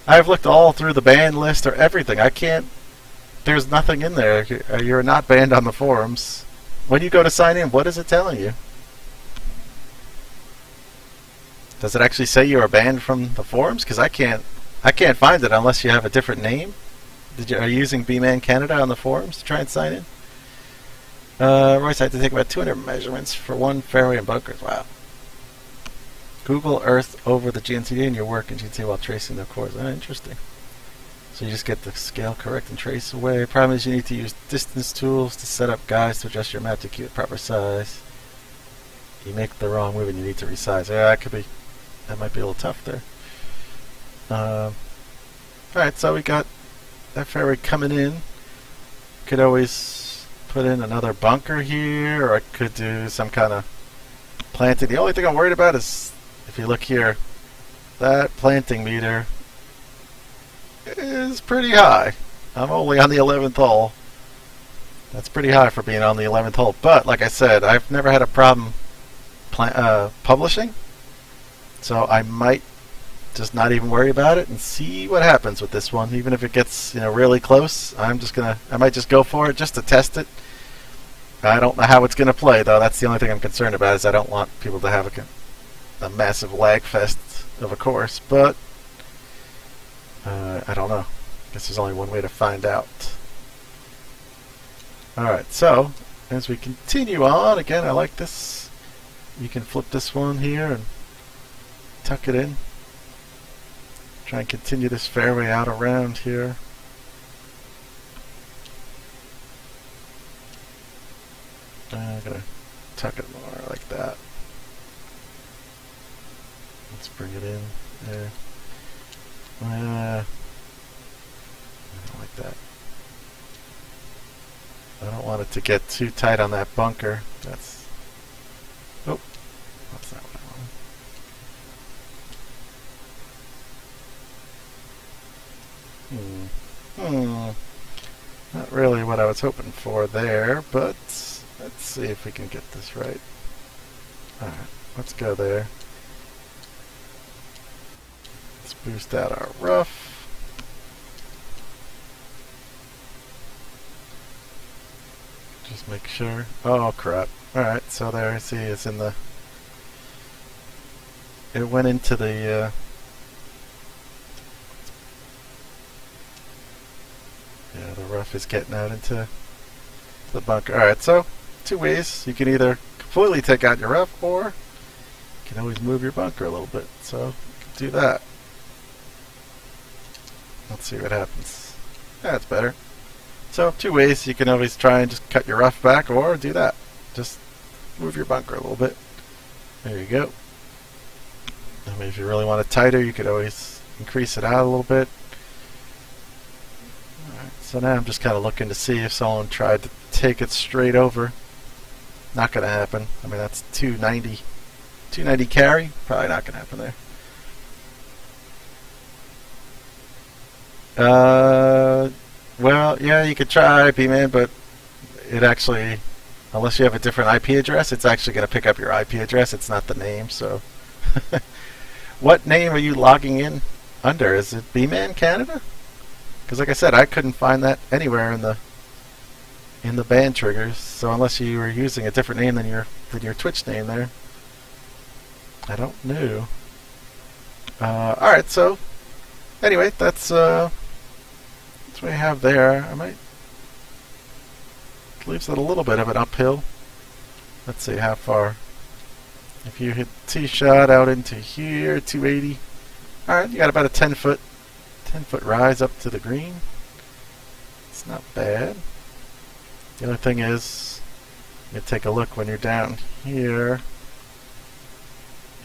I've looked all through the band list or everything. I can't. There's nothing in there. You're not banned on the forums. When you go to sign in, what is it telling you? Does it actually say you are banned from the forums? Because I can't. I can't find it unless you have a different name. Did you, are you using B-Man Canada on the forums to try and sign in? Uh, Royce had to take about 200 measurements for one fairway and bunkers. Wow. Google Earth over the GNCD in your work in GNCD while tracing the course. Oh, interesting. So you just get the scale correct and trace away. Problem is you need to use distance tools to set up guides to adjust your map to keep it proper size. You make the wrong move and you need to resize. Yeah, that could be, that might be a little tough there. Um, Alright, so we got that fairway coming in. Could always put in another bunker here, or I could do some kind of planting. The only thing I'm worried about is if you look here, that planting meter is pretty high. I'm only on the 11th hole. That's pretty high for being on the 11th hole. But, like I said, I've never had a problem uh, publishing. So I might just not even worry about it and see what happens with this one. Even if it gets you know really close, I'm just gonna I might just go for it just to test it. I don't know how it's gonna play though. That's the only thing I'm concerned about is I don't want people to have a, a massive lag fest of a course. But uh, I don't know. I guess there's only one way to find out. Alright, so as we continue on, again I like this. You can flip this one here and tuck it in. Try and continue this fairway out around here. I'm gonna tuck it more like that. Let's bring it in there. Uh, like that. I don't want it to get too tight on that bunker. That's. Oh, that's not what I Hmm. Hmm. Not really what I was hoping for there, but let's see if we can get this right. Alright, let's go there. Let's boost out our rough. Just make sure. Oh crap. Alright, so there, see, it's in the... It went into the, uh, Yeah, the rough is getting out into the bunker. Alright, so two ways. You can either completely take out your rough or you can always move your bunker a little bit. So do that. Let's see what happens. That's better. So two ways. You can always try and just cut your rough back or do that. Just move your bunker a little bit. There you go. I mean, if you really want it tighter, you could always increase it out a little bit. So now I'm just kind of looking to see if someone tried to take it straight over. Not going to happen. I mean, that's 290. 290 carry? Probably not going to happen there. Uh, well, yeah, you could try IP man, but it actually, unless you have a different IP address, it's actually going to pick up your IP address. It's not the name, so. [LAUGHS] what name are you logging in under? Is it B-Man Canada? Because like I said, I couldn't find that anywhere in the in the band triggers. So unless you were using a different name than your than your Twitch name there, I don't know. Uh, all right, so anyway, that's uh, that's what we have there. I might leaves it a little bit of an uphill. Let's see how far. If you hit tee shot out into here, 280. All right, you got about a 10 foot 10 foot rise up to the green. It's not bad. The other thing is, you take a look when you're down here.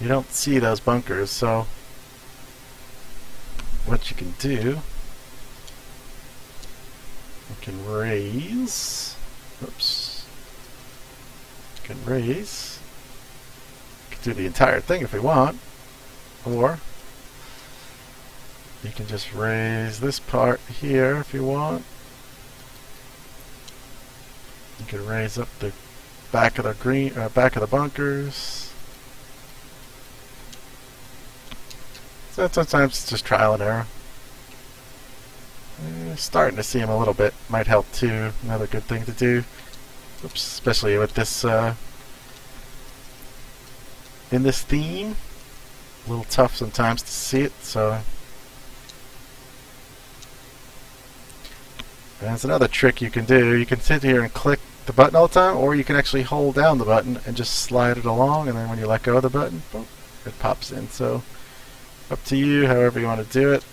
You don't see those bunkers, so what you can do, you can raise, oops, you can raise, you can do the entire thing if we want, or you can just raise this part here if you want. You can raise up the back of the green, uh, back of the bunkers. So sometimes it's just trial and error. Uh, starting to see him a little bit might help too. Another good thing to do. Oops, especially with this uh, in this theme. A little tough sometimes to see it, so and that's another trick you can do. You can sit here and click the button all the time, or you can actually hold down the button and just slide it along, and then when you let go of the button, it pops in. So up to you, however you want to do it.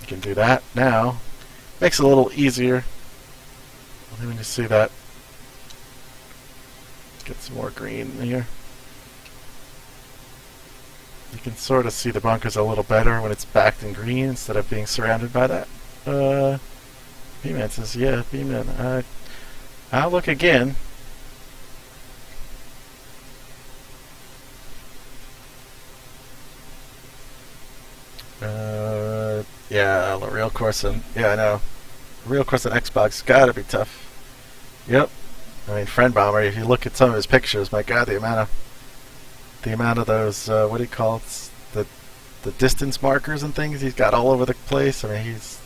You can do that now. Makes it a little easier. When you see that, get some more green here. You can sort of see the bunkers a little better when it's backed in green instead of being surrounded by that. Uh, B-Man says, yeah, B-Man. Uh, I'll look again. Uh, yeah, real course yeah, I know. Real course on Xbox gotta be tough. Yep. I mean, Friend Bomber. If you look at some of his pictures, my God, the amount of the amount of those uh, what do you call it? The the distance markers and things he's got all over the place. I mean, he's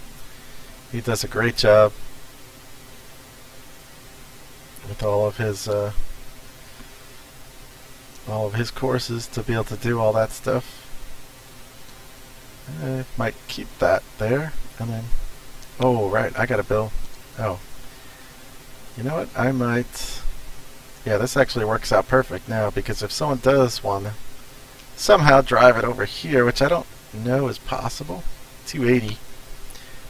he does a great job with all of his uh, all of his courses to be able to do all that stuff. I might keep that there, and then oh right, I got a bill. Oh, you know what? I might. Yeah, this actually works out perfect now because if someone does want to somehow drive it over here, which I don't know is possible, 280,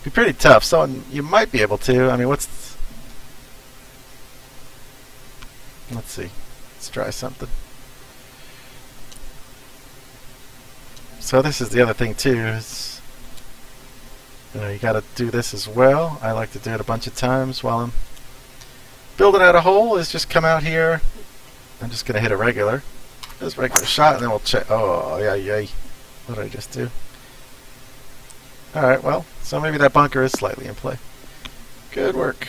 be pretty tough. So you might be able to. I mean, what's let's see. Let's try something. So this is the other thing too. Is you know you got to do this as well. I like to do it a bunch of times while I'm building out a hole. Is just come out here. I'm just gonna hit a regular, just regular shot, and then we'll check. Oh yeah yeah. What did I just do? All right. Well, so maybe that bunker is slightly in play. Good work.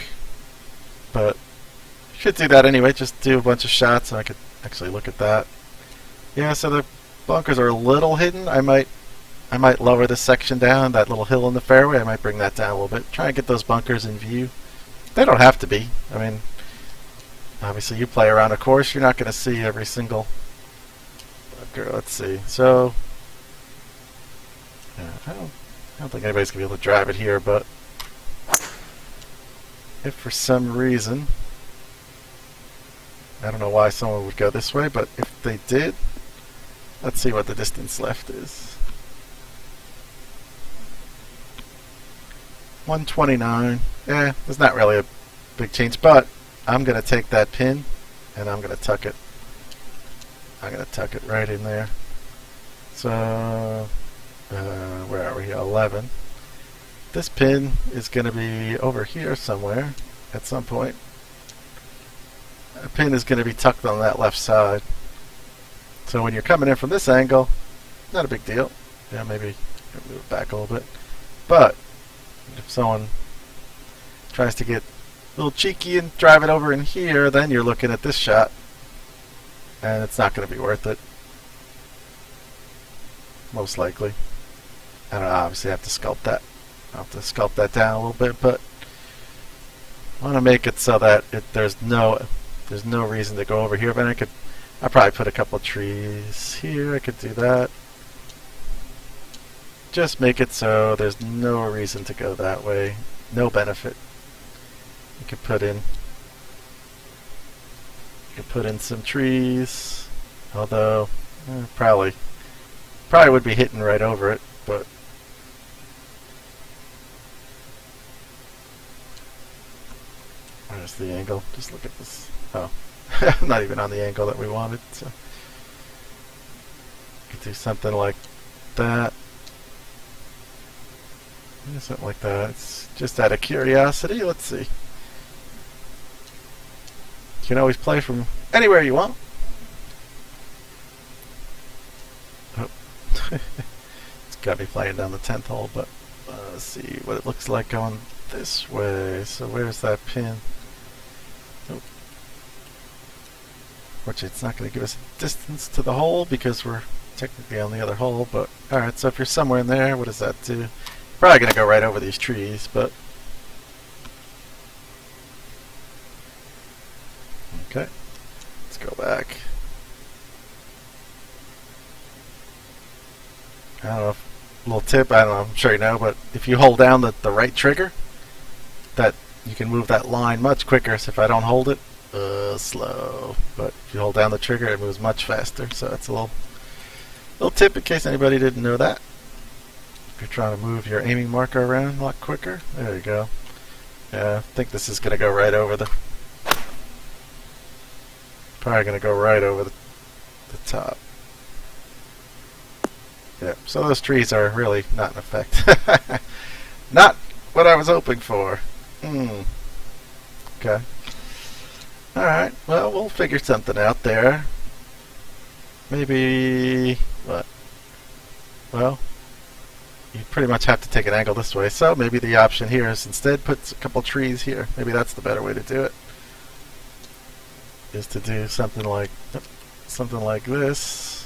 But should do that anyway. Just do a bunch of shots, and I could actually look at that. Yeah. So the bunkers are a little hidden. I might I might lower this section down, that little hill in the fairway, I might bring that down a little bit. Try and get those bunkers in view. They don't have to be. I mean, obviously you play around a course, you're not going to see every single bunker. Let's see. So, uh, yeah, I, don't, think anybody's going to be able to drive it here, but if for some reason, I don't know why someone would go this way, but if they did, Let's see what the distance left is. 129. Eh, there's not really a big change, but I'm going to take that pin and I'm going to tuck it. I'm going to tuck it right in there. So, uh, where are we? 11. This pin is going to be over here somewhere at some point. A pin is going to be tucked on that left side. So when you're coming in from this angle, not a big deal. Yeah, maybe move it back a little bit. But if someone tries to get a little cheeky and drive it over in here, then you're looking at this shot. And it's not going to be worth it. Most likely. I don't know, obviously I have to sculpt that. I'll have to sculpt that down a little bit, but I want to make it so that it, there's no there's no reason to go over here, but I could I'll probably put a couple trees here. I could do that. Just make it so there's no reason to go that way. No benefit. You could put in you could put in some trees. Although eh, probably probably would be hitting right over it, but where's the angle? Just look at this. Oh. [LAUGHS] not even on the angle that we wanted. So could do something like that. Something like that. It's just out of curiosity. Let's see. You can always play from anywhere you want. Oh. [LAUGHS] it's got me playing down the 10th hole, but uh, let's see what it looks like going this way. So where's that pin? Which it's not going to give us distance to the hole because we're technically on the other hole, but alright, so if you're somewhere in there, what does that do? Probably going to go right over these trees, but... Okay, let's go back. I don't know, if, little tip, I don't know, I'm sure you know, but if you hold down the, the right trigger, that you can move that line much quicker, so if I don't hold it, uh, slow. But if you hold down the trigger, it moves much faster. So that's a little, little tip in case anybody didn't know that. If you're trying to move your aiming marker around a lot quicker, there you go. Yeah, I think this is going to go right over the, probably going to go right over the, the top. Yeah, so those trees are really not in effect. [LAUGHS] not what I was hoping for. Hmm. Okay. Alright, well, we'll figure something out there. Maybe... what? Well, you pretty much have to take an angle this way, so maybe the option here is instead put a couple trees here. Maybe that's the better way to do it. Is to do something like something like this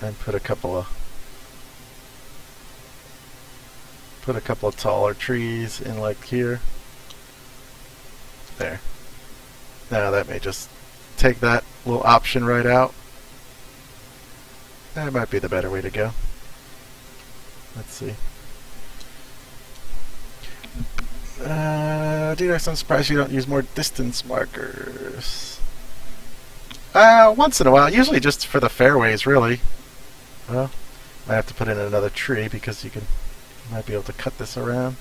and put a couple of put a couple of taller trees in like here. There. Now that may just take that little option right out. That might be the better way to go. Let's see. Uh, dude, I'm surprised you don't use more distance markers. Uh, once in a while. Usually just for the fairways, really. Well, I have to put in another tree because you can you might be able to cut this around.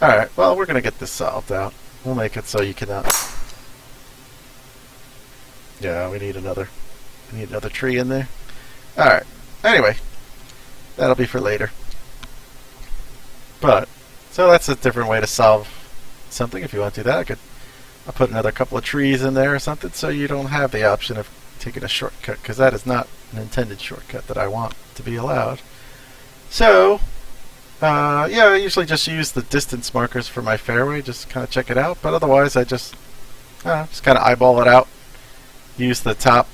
Alright, well, we're going to get this solved out. We'll make it so you cannot... Yeah, we need another... We need another tree in there. Alright, anyway. That'll be for later. But, so that's a different way to solve something. If you want to do that, I could I'll put another couple of trees in there or something so you don't have the option of taking a shortcut because that is not an intended shortcut that I want to be allowed. So, uh, yeah, I usually just use the distance markers for my fairway, just kind of check it out. But otherwise, I just uh, just kind of eyeball it out. Use the top,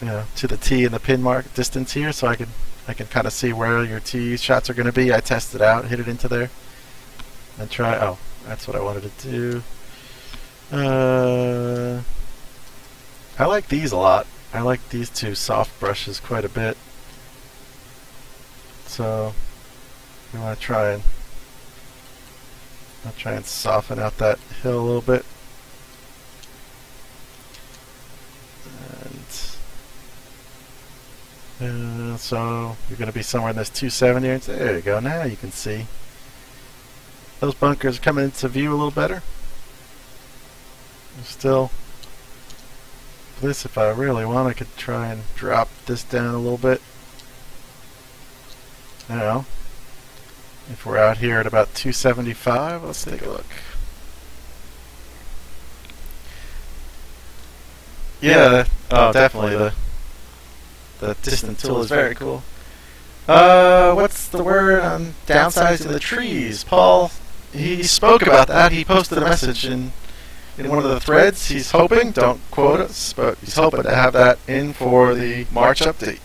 you know, to the tee and the pin mark distance here, so I can I can kind of see where your tee shots are going to be. I test it out, hit it into there, and try. Oh, that's what I wanted to do. Uh, I like these a lot. I like these two soft brushes quite a bit. So we want to try and I'll try and soften out that hill a little bit. And uh, so you're going to be somewhere in this 270 range. There you go. Now you can see those bunkers coming into view a little better. Still, this if I really want, I could try and drop this down a little bit. Now, if we're out here at about 275, let's take a look. Yeah, oh, definitely the the distant tool is very cool. Uh, what's the word on downsizing the trees? Paul, he spoke about that. He posted a message in in one of the threads. He's hoping, don't quote us, but he's hoping to have that in for the March update.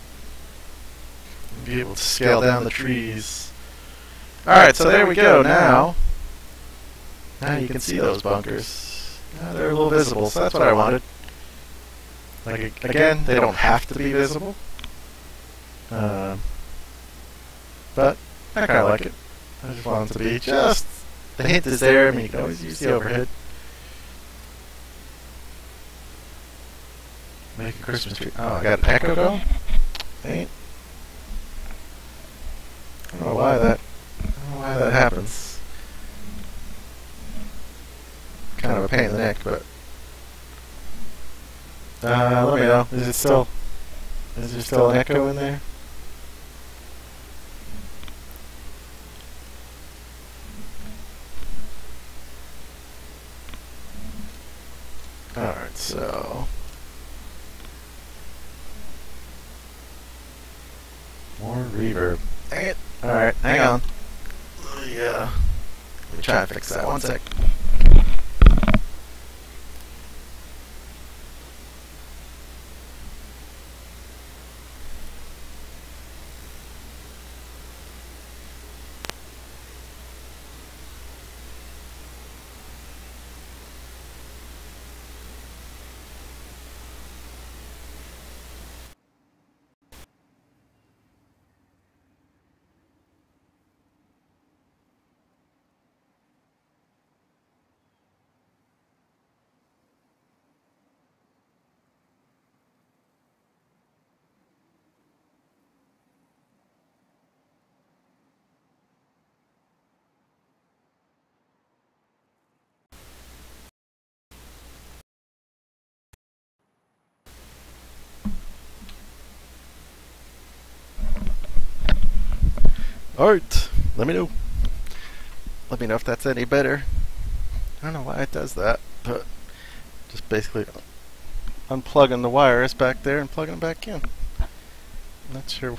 Be able to scale down the trees Alright, so there we go. Now, now you can see those bunkers. Now they're a little visible, so that's what I wanted. Like, again, they don't have to be visible. Uh, but I kind of like it. I just want them to be just... The hint is there, I mean, you can always use the overhead. Make a Christmas tree. Oh, I got an echo going? Ain't. I don't know why that why that happens. Kind of a pain in the neck, but. Uh, let me know. Is it still. Is there still an echo in there? Alright, so. More reverb. Dang it. Alright, hang on yeah. Let me try and fix that. One sec. Alright, let me know. Let me know if that's any better. I don't know why it does that, but just basically unplugging the wires back there and plugging them back in. Not sure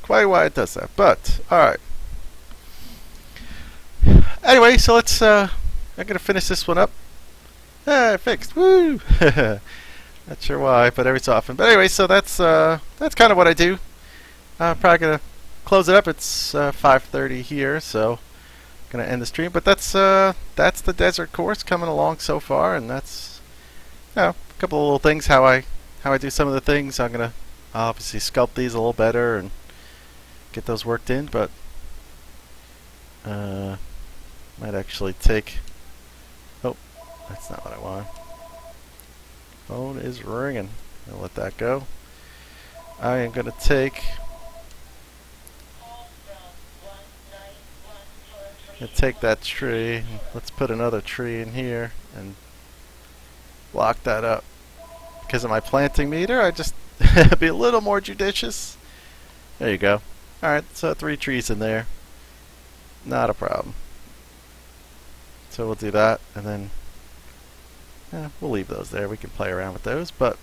quite why it does that, but alright. Anyway, so let's, uh, I'm gonna finish this one up. Ah, fixed, woo! [LAUGHS] Not sure why, but every so often. But anyway, so that's, uh, that's kind of what I do. I'm probably gonna close it up. It's uh, 5:30 here, so I'm gonna end the stream. But that's uh, that's the desert course coming along so far, and that's you know, a couple of little things how I how I do some of the things. I'm gonna obviously sculpt these a little better and get those worked in, but uh, might actually take. Oh, that's not what I want. Phone is ringing. I'll let that go. I am gonna take And take that tree. Let's put another tree in here and block that up. Because of my planting meter, I just [LAUGHS] be a little more judicious. There you go. Alright, so three trees in there. Not a problem. So we'll do that, and then yeah, we'll leave those there. We can play around with those. But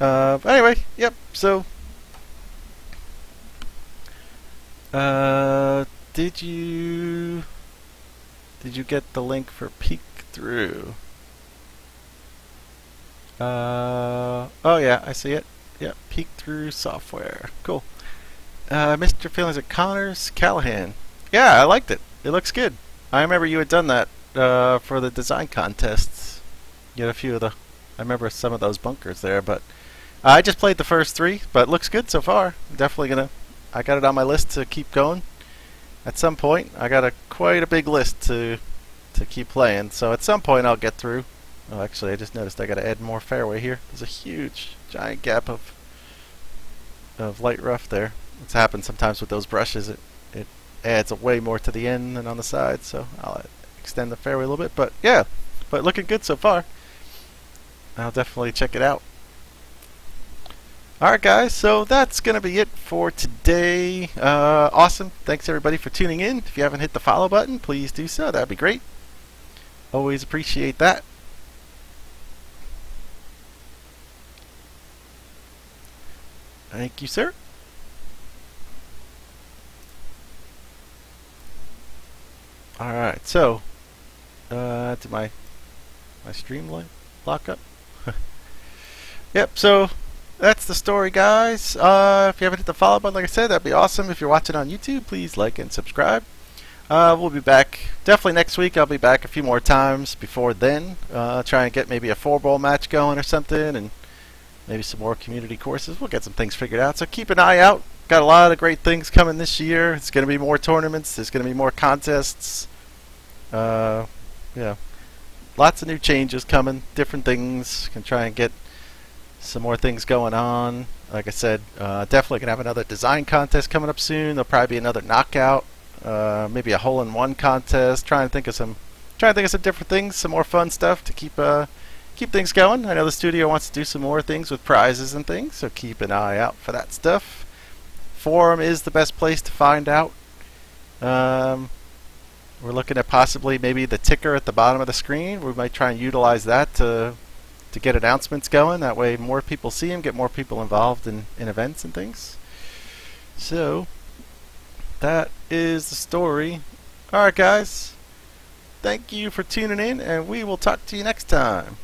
uh, anyway, yep. So uh, did you did you get the link for peek through? Uh, oh yeah, I see it. Yep, peek through software. Cool. Uh, Mr. Feelings at Connors Callahan. Yeah, I liked it. It looks good. I remember you had done that uh, for the design contests. You had a few of the. I remember some of those bunkers there, but I just played the first three. But looks good so far. Definitely gonna. I got it on my list to keep going at some point. I got a quite a big list to to keep playing, so at some point I'll get through. Oh, actually, I just noticed I got to add more fairway here. There's a huge, giant gap of of light rough there. It's happened sometimes with those brushes. It it adds way more to the end than on the side, so I'll extend the fairway a little bit. But yeah, but looking good so far. I'll definitely check it out. Alright guys, so that's going to be it for today. Uh, awesome. Thanks everybody for tuning in. If you haven't hit the follow button, please do so. That'd be great. Always appreciate that. Thank you, sir. Alright, so, uh, to my, my streamline lock up. [LAUGHS] yep, so that's the story, guys. Uh, if you haven't hit the follow button, like I said, that'd be awesome. If you're watching on YouTube, please like and subscribe. Uh, we'll be back definitely next week. I'll be back a few more times before then. Uh, try and get maybe a four ball match going or something, and maybe some more community courses. We'll get some things figured out. So keep an eye out. Got a lot of great things coming this year. It's going to be more tournaments. There's going to be more contests. Uh, yeah, lots of new changes coming. Different things. Can try and get some more things going on. Like I said, uh, definitely gonna have another design contest coming up soon. There'll probably be another knockout, uh, maybe a hole-in-one contest. Trying to think of some, trying to think of some different things, some more fun stuff to keep uh, keep things going. I know the studio wants to do some more things with prizes and things, so keep an eye out for that stuff. Forum is the best place to find out. Um, we're looking at possibly maybe the ticker at the bottom of the screen. We might try and utilize that to to get announcements going. That way, more people see them, get more people involved in, in events and things. So, that is the story. Alright, guys. Thank you for tuning in, and we will talk to you next time.